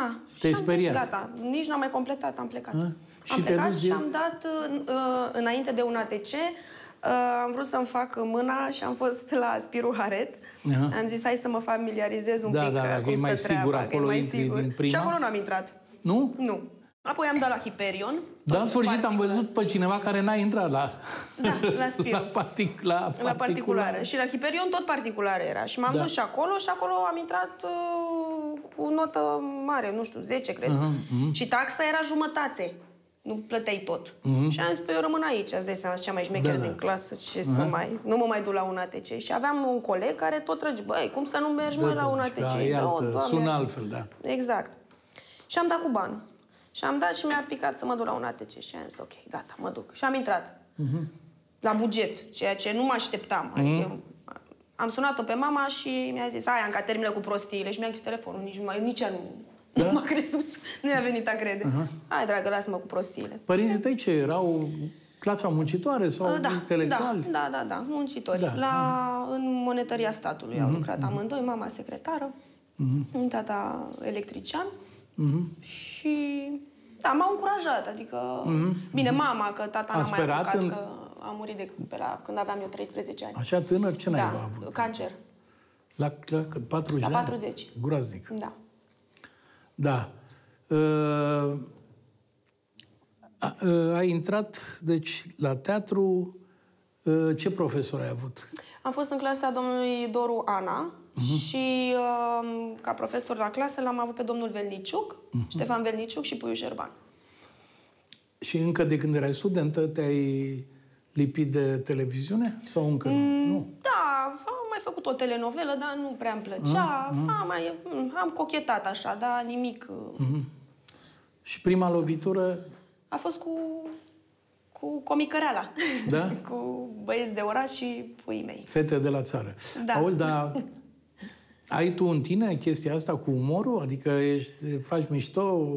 [SPEAKER 3] Na.
[SPEAKER 2] Te-ai
[SPEAKER 3] și am
[SPEAKER 2] speriat.
[SPEAKER 3] Zis, gata, nici n-am mai completat, am plecat.
[SPEAKER 2] Ah, și
[SPEAKER 3] am
[SPEAKER 2] te-ai
[SPEAKER 3] plecat
[SPEAKER 2] dus
[SPEAKER 3] și
[SPEAKER 2] direct?
[SPEAKER 3] am dat, uh, uh, înainte de un ATC, uh, am vrut să-mi fac mâna și am fost la Spiru Haret.
[SPEAKER 2] Aha.
[SPEAKER 3] Am zis, hai să mă familiarizez un
[SPEAKER 2] Da,
[SPEAKER 3] pic
[SPEAKER 2] da,
[SPEAKER 3] uh,
[SPEAKER 2] da, că
[SPEAKER 3] cum
[SPEAKER 2] e
[SPEAKER 3] stă
[SPEAKER 2] mai
[SPEAKER 3] treaba,
[SPEAKER 2] sigur
[SPEAKER 3] că e
[SPEAKER 2] acolo,
[SPEAKER 3] mai
[SPEAKER 2] intri
[SPEAKER 3] sigur.
[SPEAKER 2] din prima.
[SPEAKER 3] Și acolo n-am intrat.
[SPEAKER 2] Nu?
[SPEAKER 3] Nu. Apoi am dat la Hyperion.
[SPEAKER 2] Dar în
[SPEAKER 3] tot
[SPEAKER 2] sfârșit am
[SPEAKER 3] particular.
[SPEAKER 2] văzut pe cineva care n-a intrat la...
[SPEAKER 3] Da, la Spiru.
[SPEAKER 2] la, partic, la,
[SPEAKER 3] La
[SPEAKER 2] particular.
[SPEAKER 3] particulară. Și la Hyperion tot particulară era. Și m-am
[SPEAKER 2] Da.
[SPEAKER 3] dus și acolo și acolo am intrat uh, cu notă mare, nu știu, 10, cred.
[SPEAKER 2] mhm.
[SPEAKER 3] Și taxa era jumătate. Nu plăteai tot. Și am zis, pe eu rămân aici, îți dai seama, cea mai șmecher
[SPEAKER 2] Da, da.
[SPEAKER 3] din clasă, ce să mai... Nu mă mai duc la un ATC. Și aveam un coleg care tot trăge, băi, cum să nu mergi mai la un
[SPEAKER 2] deci că
[SPEAKER 3] ATC?
[SPEAKER 2] ai
[SPEAKER 3] Da,
[SPEAKER 2] altă,
[SPEAKER 3] Doamne.
[SPEAKER 2] sună altfel, da.
[SPEAKER 3] Exact. Și am dat cu bani. Și am dat și mi-a picat să mă duc la un ATC. Și am zis, ok, gata, mă duc. Și am intrat. La buget, ceea ce nu mă așteptam. Adică am sunat-o pe mama și mi-a zis, hai, Anca, termină cu prostiile. Și mi-a închis telefonul. Nici, mai, nici ea nu,
[SPEAKER 2] Da?
[SPEAKER 3] nu m-a crezut. Nu i-a venit a crede. Hai, dragă, lasă-mă cu prostiile.
[SPEAKER 2] Părinții tăi ce erau? Clasa muncitoare sau
[SPEAKER 3] da,
[SPEAKER 2] intelectuali?
[SPEAKER 3] da, da, da, da, muncitori.
[SPEAKER 2] Da,
[SPEAKER 3] La, în monetăria statului au lucrat amândoi, mama secretară, tata electrician. Și da, m-au încurajat, adică... Bine, mama, că tata
[SPEAKER 2] A
[SPEAKER 3] n-a mai
[SPEAKER 2] sperat
[SPEAKER 3] apucat,
[SPEAKER 2] în-
[SPEAKER 3] că a murit de, pe la, când aveam eu 13 ani.
[SPEAKER 2] Așa tânăr, ce n-ai
[SPEAKER 3] da,
[SPEAKER 2] avut?
[SPEAKER 3] cancer.
[SPEAKER 2] La, la cât, 40
[SPEAKER 3] La
[SPEAKER 2] de ani?
[SPEAKER 3] 40.
[SPEAKER 2] Groaznic.
[SPEAKER 3] Da.
[SPEAKER 2] Da. Uh, a, uh, ai intrat, deci, la teatru. Uh, ce profesor ai avut?
[SPEAKER 3] Am fost în clasa domnului Doru Ana și um, ca profesor la clasă l-am avut pe domnul Velniciuc, Ștefan Velniciuc și Puiu Șerban.
[SPEAKER 2] Și încă de când erai studentă te-ai lipit de televiziune? Sau încă nu? nu?
[SPEAKER 3] Da, am mai făcut o telenovelă, dar nu prea îmi plăcea. Am, mai, mm, am cochetat așa, dar nimic... uh,
[SPEAKER 2] Și prima lovitură,
[SPEAKER 3] A fost cu, cu comicăreala.
[SPEAKER 2] Da?
[SPEAKER 3] cu băieți de oraș și puii mei.
[SPEAKER 2] fete de la țară.
[SPEAKER 3] Da.
[SPEAKER 2] Auzi, dar ai tu în tine chestia asta cu umorul? Adică ești, faci mișto?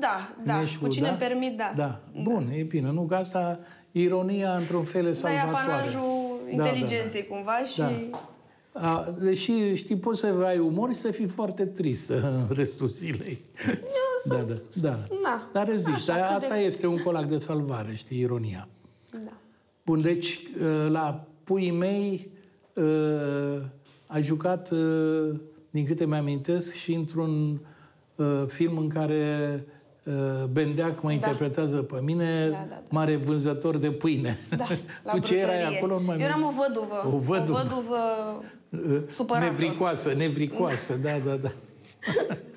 [SPEAKER 3] Da, da.
[SPEAKER 2] ești
[SPEAKER 3] Cu cine îmi permit, da.
[SPEAKER 2] Da. Bun, e bine. Nu, că asta, ironia, într-un fel, e
[SPEAKER 3] Da, e
[SPEAKER 2] salvatoare.
[SPEAKER 3] apanajul
[SPEAKER 2] Da, da,
[SPEAKER 3] inteligenței cumva și...
[SPEAKER 2] Da. A, deși, știi, poți să ai umor și să fii foarte tristă în restul zilei. da, da, da.
[SPEAKER 3] Na,
[SPEAKER 2] Dar reziști.
[SPEAKER 3] așa,
[SPEAKER 2] Dar
[SPEAKER 3] cât
[SPEAKER 2] asta
[SPEAKER 3] de-
[SPEAKER 2] este un colac de salvare, știi, ironia.
[SPEAKER 5] Da.
[SPEAKER 2] Bun, deci uh, la puii mei uh, a jucat, uh, din câte mi-amintesc, și într-un uh, film în care uh, Bendeac mă interpretează pe mine,
[SPEAKER 5] Da, da, da.
[SPEAKER 2] mare vânzător de pâine.
[SPEAKER 5] Da, la
[SPEAKER 2] tu ce erai
[SPEAKER 5] brutărie.
[SPEAKER 2] acolo? Nu mai
[SPEAKER 3] Eu eram o
[SPEAKER 2] merge.
[SPEAKER 3] văduvă.
[SPEAKER 2] O văduvă.
[SPEAKER 3] O văduvă
[SPEAKER 2] Uh,
[SPEAKER 3] supărată.
[SPEAKER 2] Nevricoasă, nevricoasă, da, da, da.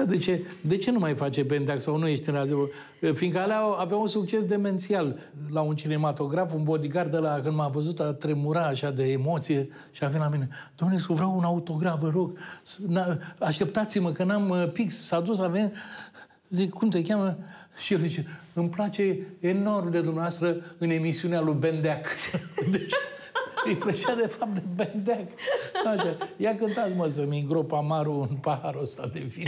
[SPEAKER 2] Da, de ce, de ce nu mai face Bendeac sau nu ești în radio? Fiindcă alea au- avea un succes demențial. La un cinematograf, un bodyguard de la când m-a văzut, a tremura așa de emoție și a venit la mine. Domnule, să vreau un autograf, vă rog. S- n-a- Așteptați-mă că n-am uh, pix. S-a dus, a venit. Zic, cum te cheamă? Și el zice, îmi place enorm de dumneavoastră în emisiunea lui Bendeac. Deci, îi plăcea de fapt de Bendeac. Așa. Ia cântați, mă, să-mi îngrop amarul în paharul ăsta de vin.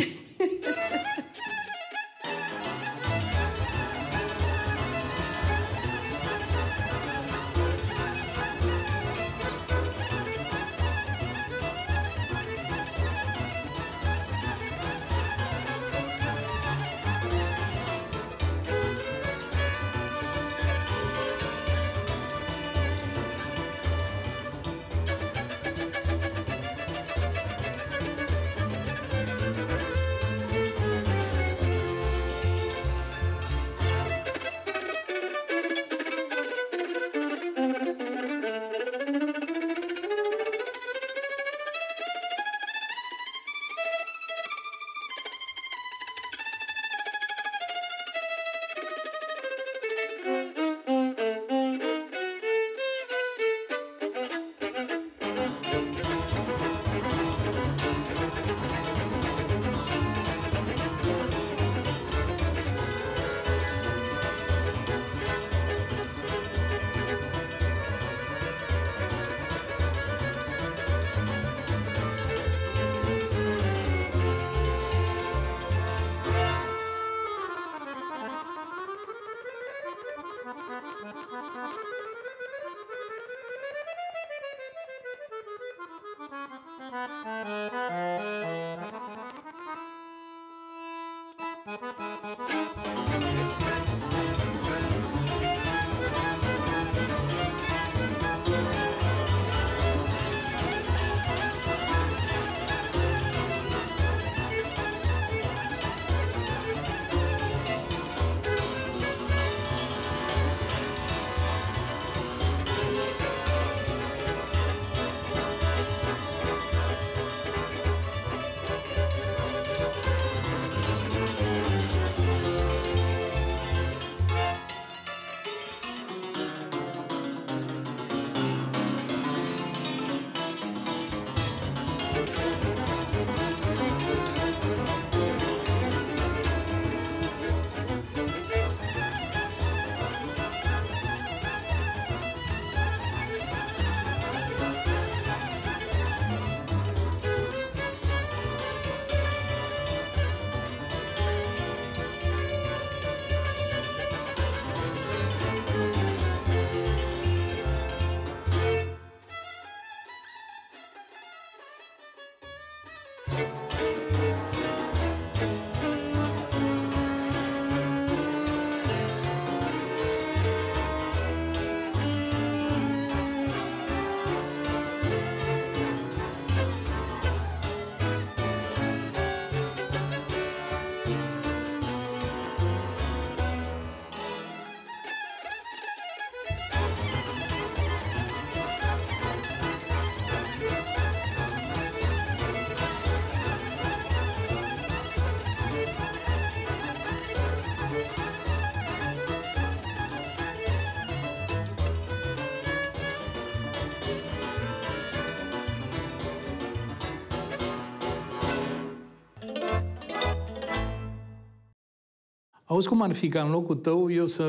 [SPEAKER 2] Auzi cum ar fi ca în locul tău eu să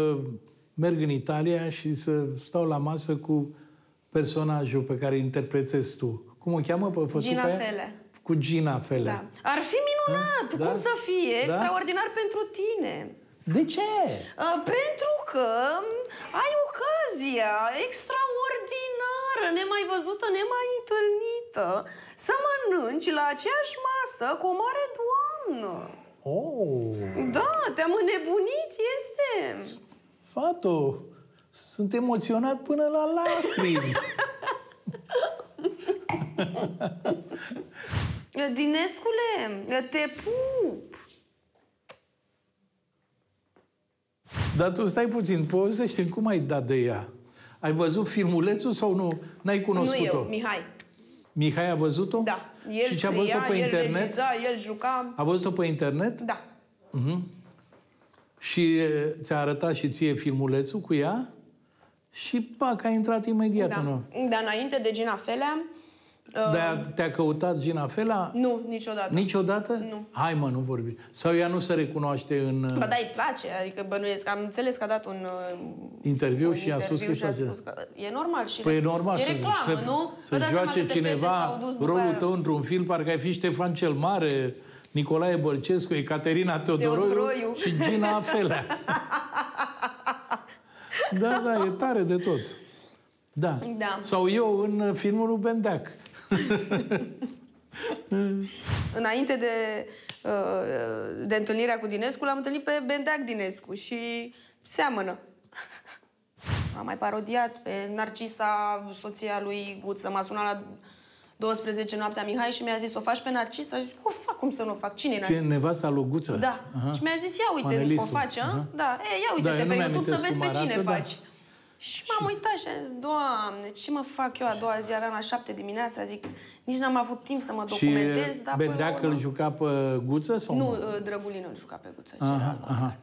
[SPEAKER 2] merg în Italia și să stau la masă cu personajul pe care îl interpretezi tu. Cum o cheamă pe fătuca
[SPEAKER 5] Gina
[SPEAKER 2] aia?
[SPEAKER 5] Fele.
[SPEAKER 2] Cu Gina Fele.
[SPEAKER 5] Da.
[SPEAKER 3] Ar fi minunat!
[SPEAKER 2] Da?
[SPEAKER 3] Cum să fie?
[SPEAKER 2] Da?
[SPEAKER 3] Extraordinar pentru tine.
[SPEAKER 2] De ce?
[SPEAKER 3] Uh, pentru că m, ai ocazia extraordinară, nemai văzută, nemai întâlnită, să mănânci la aceeași masă cu o mare doamnă.
[SPEAKER 2] Oh!
[SPEAKER 3] Da, te-am înnebunit, este.
[SPEAKER 2] Fato, sunt emoționat până la lacrimi.
[SPEAKER 3] Dinescule, te pup!
[SPEAKER 2] Dar tu stai puțin, povestește cum ai dat de ea? Ai văzut filmulețul sau nu? N-ai
[SPEAKER 3] Nu
[SPEAKER 2] cunoscut-o?
[SPEAKER 3] eu, Mihai.
[SPEAKER 2] Mihai a văzut-o?
[SPEAKER 3] Da. El
[SPEAKER 2] și ce a văzut-o
[SPEAKER 3] scria,
[SPEAKER 2] pe
[SPEAKER 3] el
[SPEAKER 2] internet?
[SPEAKER 3] regiza, el juca.
[SPEAKER 2] A văzut-o pe internet?
[SPEAKER 3] Da.
[SPEAKER 2] Și e, ți-a arătat și ție filmulețul cu ea? Și, pac, a intrat imediat
[SPEAKER 3] Da.
[SPEAKER 2] în
[SPEAKER 3] Dar înainte de Gina Felea,
[SPEAKER 2] Dar te-a căutat Gina Fela?
[SPEAKER 3] nu, niciodată.
[SPEAKER 2] Niciodată?
[SPEAKER 3] Nu.
[SPEAKER 2] Hai mă, nu vorbi. Sau ea nu se recunoaște în
[SPEAKER 3] Ba
[SPEAKER 2] uh,
[SPEAKER 3] da, îi place, adică bănuiesc. Am înțeles că a dat un uh,
[SPEAKER 2] interviu
[SPEAKER 3] un
[SPEAKER 2] și a spus că
[SPEAKER 3] interviu și a
[SPEAKER 2] îi place.
[SPEAKER 3] spus că e normal și
[SPEAKER 2] Păi e normal
[SPEAKER 3] e
[SPEAKER 2] să,
[SPEAKER 3] reclamă,
[SPEAKER 2] să,
[SPEAKER 3] nu?
[SPEAKER 2] să
[SPEAKER 3] Vă dați seama
[SPEAKER 2] joace
[SPEAKER 3] câte fete
[SPEAKER 2] cineva
[SPEAKER 3] s-au dus după
[SPEAKER 2] rolul
[SPEAKER 3] aia.
[SPEAKER 2] tău într-un film, parcă ai fi Ștefan cel Mare, Nicolae Bălcescu, Ecaterina Teodoroiu,
[SPEAKER 3] Teodoroiu.
[SPEAKER 2] și Gina Felea. da, da, e tare de tot. Da.
[SPEAKER 3] Da.
[SPEAKER 2] Sau eu în filmul lui Bendeac.
[SPEAKER 3] Înainte de, uh, de întâlnirea cu Dinescu, l-am întâlnit pe Bendeac Dinescu și seamănă. Am mai parodiat pe Narcisa, soția lui Guță. M-a sunat la 12 noaptea Mihai și mi-a zis, o faci pe Narcisa? Zic, o fac, cum să nu o fac? Cine e
[SPEAKER 2] Ce,
[SPEAKER 3] Narcisa?
[SPEAKER 2] nevasta lui Guță?
[SPEAKER 3] Da.
[SPEAKER 2] Aha.
[SPEAKER 3] Și mi-a zis, ia uite,
[SPEAKER 2] Panelistul.
[SPEAKER 3] o faci, a?
[SPEAKER 2] Aha.
[SPEAKER 3] Da. E, ia uite
[SPEAKER 2] Da,
[SPEAKER 3] te
[SPEAKER 2] eu
[SPEAKER 3] pe
[SPEAKER 2] nu
[SPEAKER 3] YouTube să
[SPEAKER 2] mi-amintesc
[SPEAKER 3] vezi
[SPEAKER 2] cum
[SPEAKER 3] pe cine
[SPEAKER 2] arată, da.
[SPEAKER 3] Faci. Și m-am uitat și am zis, Doamne, ce mă fac eu a doua zi? Era la șapte dimineața, zic, nici n-am avut timp să mă
[SPEAKER 2] Și
[SPEAKER 3] documentez, dar până la
[SPEAKER 2] Bendeac
[SPEAKER 3] urmă-
[SPEAKER 2] îl juca pe Guță? Sau
[SPEAKER 3] Nu, uh, Drăgulin îl juca pe Guță. și era
[SPEAKER 2] Aha,
[SPEAKER 3] colega
[SPEAKER 2] aha.
[SPEAKER 3] mea.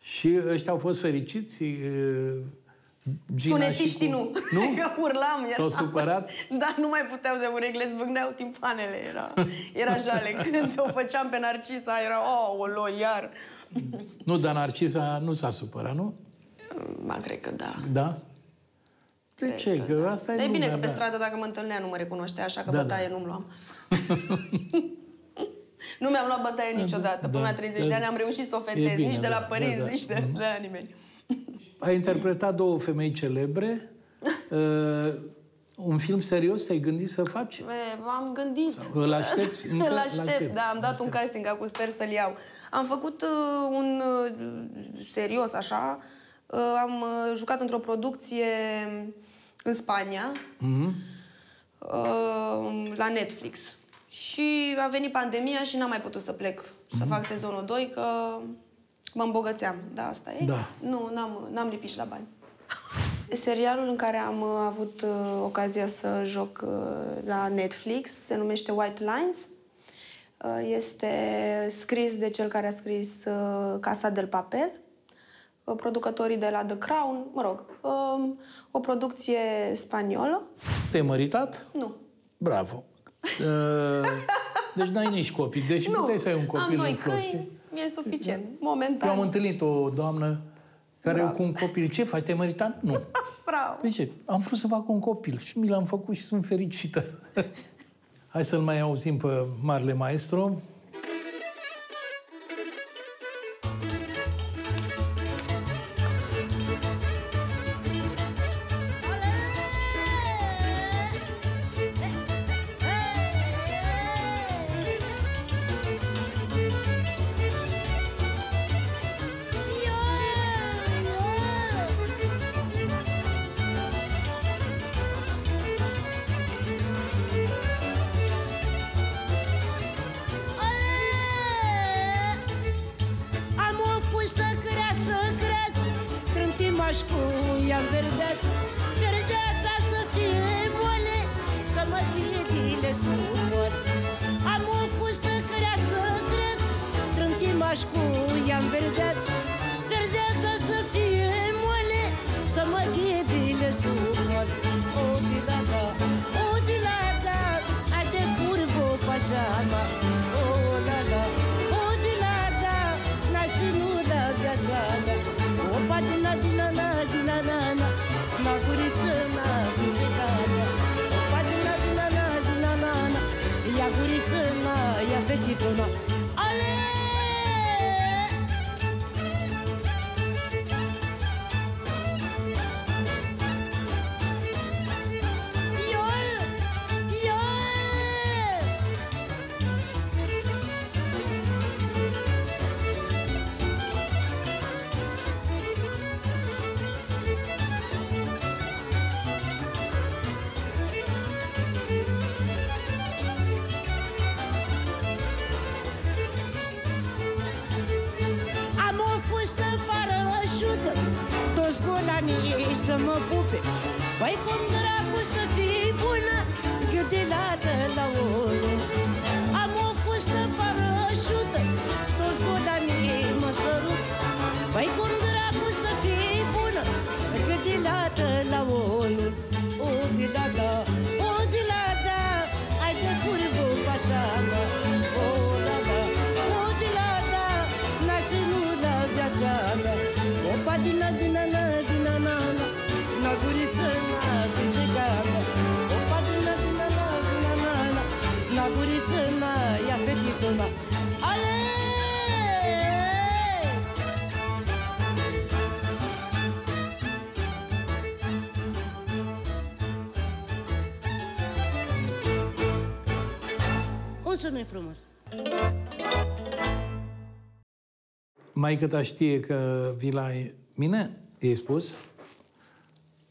[SPEAKER 2] Și ăștia au fost fericiți? e, Gina
[SPEAKER 3] Sunetiștii
[SPEAKER 2] și cu...
[SPEAKER 3] nu.
[SPEAKER 2] Nu?
[SPEAKER 3] Că urlam. Era...
[SPEAKER 2] S-au supărat?
[SPEAKER 3] Da, nu mai puteau de urechi, zvâgneau timpanele. Era, era jale. Când o făceam pe Narcisa, era, oh, olo, iar.
[SPEAKER 2] Nu, dar Narcisa nu s-a supărat, nu?
[SPEAKER 3] Ba, cred că da.
[SPEAKER 2] Da? De ce? Că asta e
[SPEAKER 3] Dar e bine
[SPEAKER 2] lumea,
[SPEAKER 3] că pe
[SPEAKER 2] da.
[SPEAKER 3] stradă, dacă mă întâlnea, nu mă recunoștea, așa că
[SPEAKER 2] Da,
[SPEAKER 3] bătaie nu-mi luam. nu mi-am luat bătaie niciodată. Până
[SPEAKER 2] da,
[SPEAKER 3] la 30
[SPEAKER 2] da.
[SPEAKER 3] de ani am reușit să o
[SPEAKER 2] E
[SPEAKER 3] fetez.
[SPEAKER 2] bine,
[SPEAKER 3] nici de la
[SPEAKER 2] da,
[SPEAKER 3] părinți,
[SPEAKER 2] da, da.
[SPEAKER 3] nici de, de la nimeni.
[SPEAKER 2] Ai interpretat două femei celebre. Uh, un film serios te-ai gândit să faci?
[SPEAKER 3] E, M-am gândit.
[SPEAKER 2] Îl aștepți? Încă?
[SPEAKER 3] Îl
[SPEAKER 2] Îl
[SPEAKER 3] aștept,
[SPEAKER 2] aștept.
[SPEAKER 3] da, am dat un casting, acum sper să-l iau. Am făcut uh, un uh, serios, așa. Uh, am uh, jucat într-o producție în Spania,
[SPEAKER 2] Mhm.
[SPEAKER 3] uh, la Netflix. Și a venit pandemia și n-am mai putut să plec să fac sezonul 2, că mă îmbogățeam. Da, asta e.
[SPEAKER 2] Da.
[SPEAKER 3] Nu, n-am, n-am lipit și la bani. Serialul în care am uh, avut uh, ocazia să joc uh, la Netflix se numește White Lines. Uh, este scris de cel care a scris uh, Casa del Papel, uh, producătorii de la The Crown, mă rog, um, o producție spaniolă.
[SPEAKER 2] Te-ai măritat?
[SPEAKER 3] Nu.
[SPEAKER 2] Bravo. Uh, deci n-ai nici copii. Deci
[SPEAKER 3] nu.
[SPEAKER 2] puteai să ai un copil
[SPEAKER 3] am doi
[SPEAKER 2] în flori,
[SPEAKER 3] câini,
[SPEAKER 2] știi?
[SPEAKER 3] mi-e suficient.
[SPEAKER 2] Eu
[SPEAKER 3] Momentan.
[SPEAKER 2] am întâlnit o doamnă care
[SPEAKER 3] Bravo.
[SPEAKER 2] cu un copil. Ce faci? Te-ai măritat? Nu.
[SPEAKER 3] Bravo.
[SPEAKER 2] Păi ce? Am vrut să fac un copil și mi l-am făcut și sunt fericită. Hai să-l mai auzim pe Marele Maestro.
[SPEAKER 6] Ghidile sumor Am o fustă creață, creață Trântimaș cu ea verdeață Verdeața să fie moale Să mă ghidile sumor O dilada, o dilada A de curvo pașama banii să mă pupe Mulțumim frumos!
[SPEAKER 2] Maica ta știe că vii la mine? I-ai spus?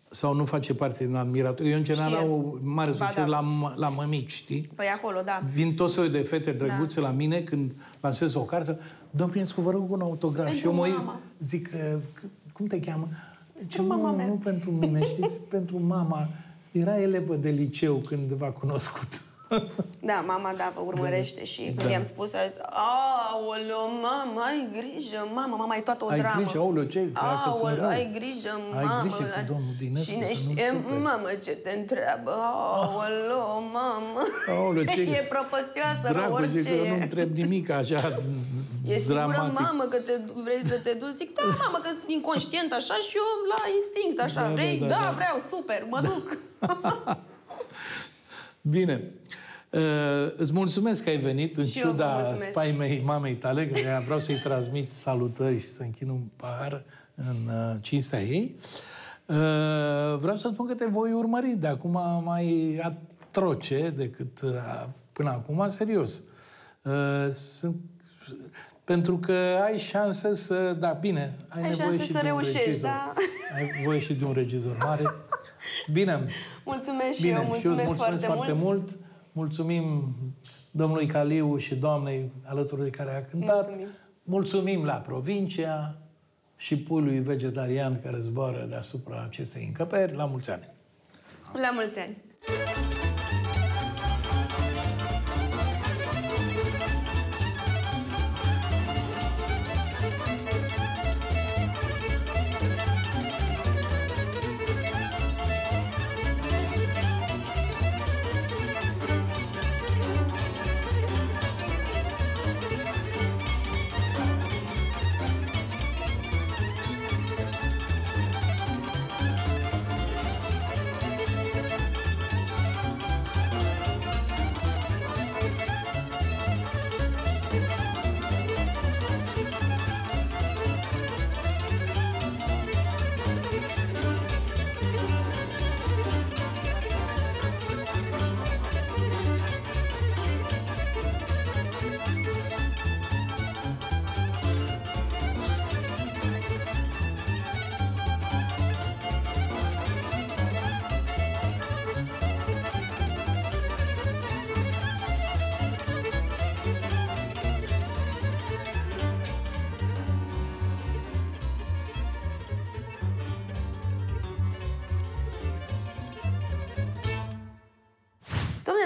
[SPEAKER 2] Sau nu face parte din admirator? Eu, în general,
[SPEAKER 3] Știe.
[SPEAKER 2] au mare
[SPEAKER 3] Ba
[SPEAKER 2] succes
[SPEAKER 3] da.
[SPEAKER 2] la, la mămici, știi?
[SPEAKER 3] Păi acolo, da.
[SPEAKER 2] Vin tot soiul de fete drăguțe
[SPEAKER 3] Da.
[SPEAKER 2] la mine când lansez o carte. Domn Prinescu, vă rog un autograf.
[SPEAKER 3] Pentru
[SPEAKER 2] și eu mă uit,
[SPEAKER 3] mama.
[SPEAKER 2] zic, "Uh, c- cum te cheamă? Ce,
[SPEAKER 3] mama
[SPEAKER 2] nu,
[SPEAKER 3] mea."
[SPEAKER 2] nu pentru mine, știți, pentru mama. Era elevă de liceu când v-a cunoscut.
[SPEAKER 3] Da, mama, da, vă urmărește și când
[SPEAKER 2] Da.
[SPEAKER 3] i-am spus, a zis, aoleo, mama, ai grijă, mama, mama, e toată o
[SPEAKER 2] Ai
[SPEAKER 3] dramă.
[SPEAKER 2] grijă, aoleu, ce? Cred că sunt
[SPEAKER 3] Aoleu,
[SPEAKER 2] rău.
[SPEAKER 3] ai grijă,
[SPEAKER 2] Ai
[SPEAKER 3] mamă.
[SPEAKER 2] grijă
[SPEAKER 3] la-
[SPEAKER 2] cu domnul Dinescu
[SPEAKER 3] Cine
[SPEAKER 2] să nu
[SPEAKER 3] știe,
[SPEAKER 2] supere.
[SPEAKER 3] mamă, ce te întreabă, aoleo, mamă.
[SPEAKER 2] Aoleu, ce-
[SPEAKER 3] e propăstioasă, rău,
[SPEAKER 2] Dragul,
[SPEAKER 3] orice
[SPEAKER 2] zic că eu
[SPEAKER 3] e.
[SPEAKER 2] nu întreb nimic așa
[SPEAKER 3] E sigură,
[SPEAKER 2] dramatic.
[SPEAKER 3] mamă, că te vrei să te duci? Zic, da, mamă, că sunt inconștient așa și eu la instinct așa.
[SPEAKER 2] Da, da,
[SPEAKER 3] vrei?
[SPEAKER 2] da,
[SPEAKER 3] Da,
[SPEAKER 2] da.
[SPEAKER 3] vreau, super, mă duc.
[SPEAKER 2] Bine. Uh, îți mulțumesc că ai venit, în
[SPEAKER 3] Și eu vă
[SPEAKER 2] ciuda
[SPEAKER 3] mulțumesc.
[SPEAKER 2] spaimei mamei tale, că vreau să-i transmit salutări și să închin un pahar în uh, cinstea ei. Uh, vreau să spun că te voi urmări de acum mai atroce decât uh, până acum, serios. Uh, sunt, pentru că ai șanse să... Da, bine, ai,
[SPEAKER 3] Ai
[SPEAKER 2] nevoie
[SPEAKER 3] șanse
[SPEAKER 2] și
[SPEAKER 3] să
[SPEAKER 2] de un
[SPEAKER 3] reușești,
[SPEAKER 2] regizor.
[SPEAKER 3] da.
[SPEAKER 2] Ai nevoie și de un regizor mare. Bine,
[SPEAKER 3] Mulțumesc și
[SPEAKER 2] Bine,
[SPEAKER 3] eu,
[SPEAKER 2] și eu
[SPEAKER 3] mulțumesc,
[SPEAKER 2] îți mulțumesc
[SPEAKER 3] foarte,
[SPEAKER 2] foarte
[SPEAKER 3] mult.
[SPEAKER 2] mult. Mulțumim domnului Caliu și doamnei alături de care a cântat.
[SPEAKER 3] Mulțumim.
[SPEAKER 2] Mulțumim la provincia și puiului vegetarian care zboară deasupra acestei încăperi. La mulți ani!
[SPEAKER 3] La mulți ani!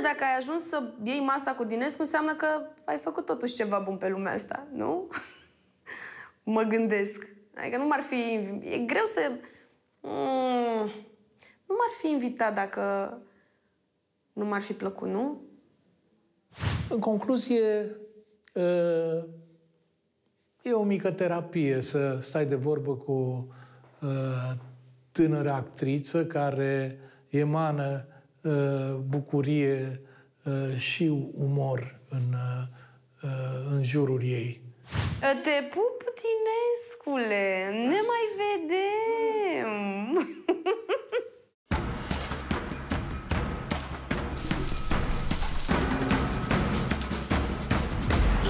[SPEAKER 3] Dacă ai ajuns să iei masa cu Dinescu, înseamnă că ai făcut totuși ceva bun pe lumea asta, nu? mă gândesc. Adică nu m-ar fi... E greu să... Mm, nu m-ar fi invitat dacă nu m-ar fi plăcut, nu?
[SPEAKER 2] În concluzie, uh, e o mică terapie să stai de vorbă cu o uh, tânără actriță care emană uh, bucurie uh, și umor în, uh, în jurul ei.
[SPEAKER 3] Te pup, Dinescule! Ne mai vedem!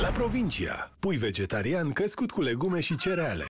[SPEAKER 1] La Provincia, pui vegetarian crescut cu legume și cereale.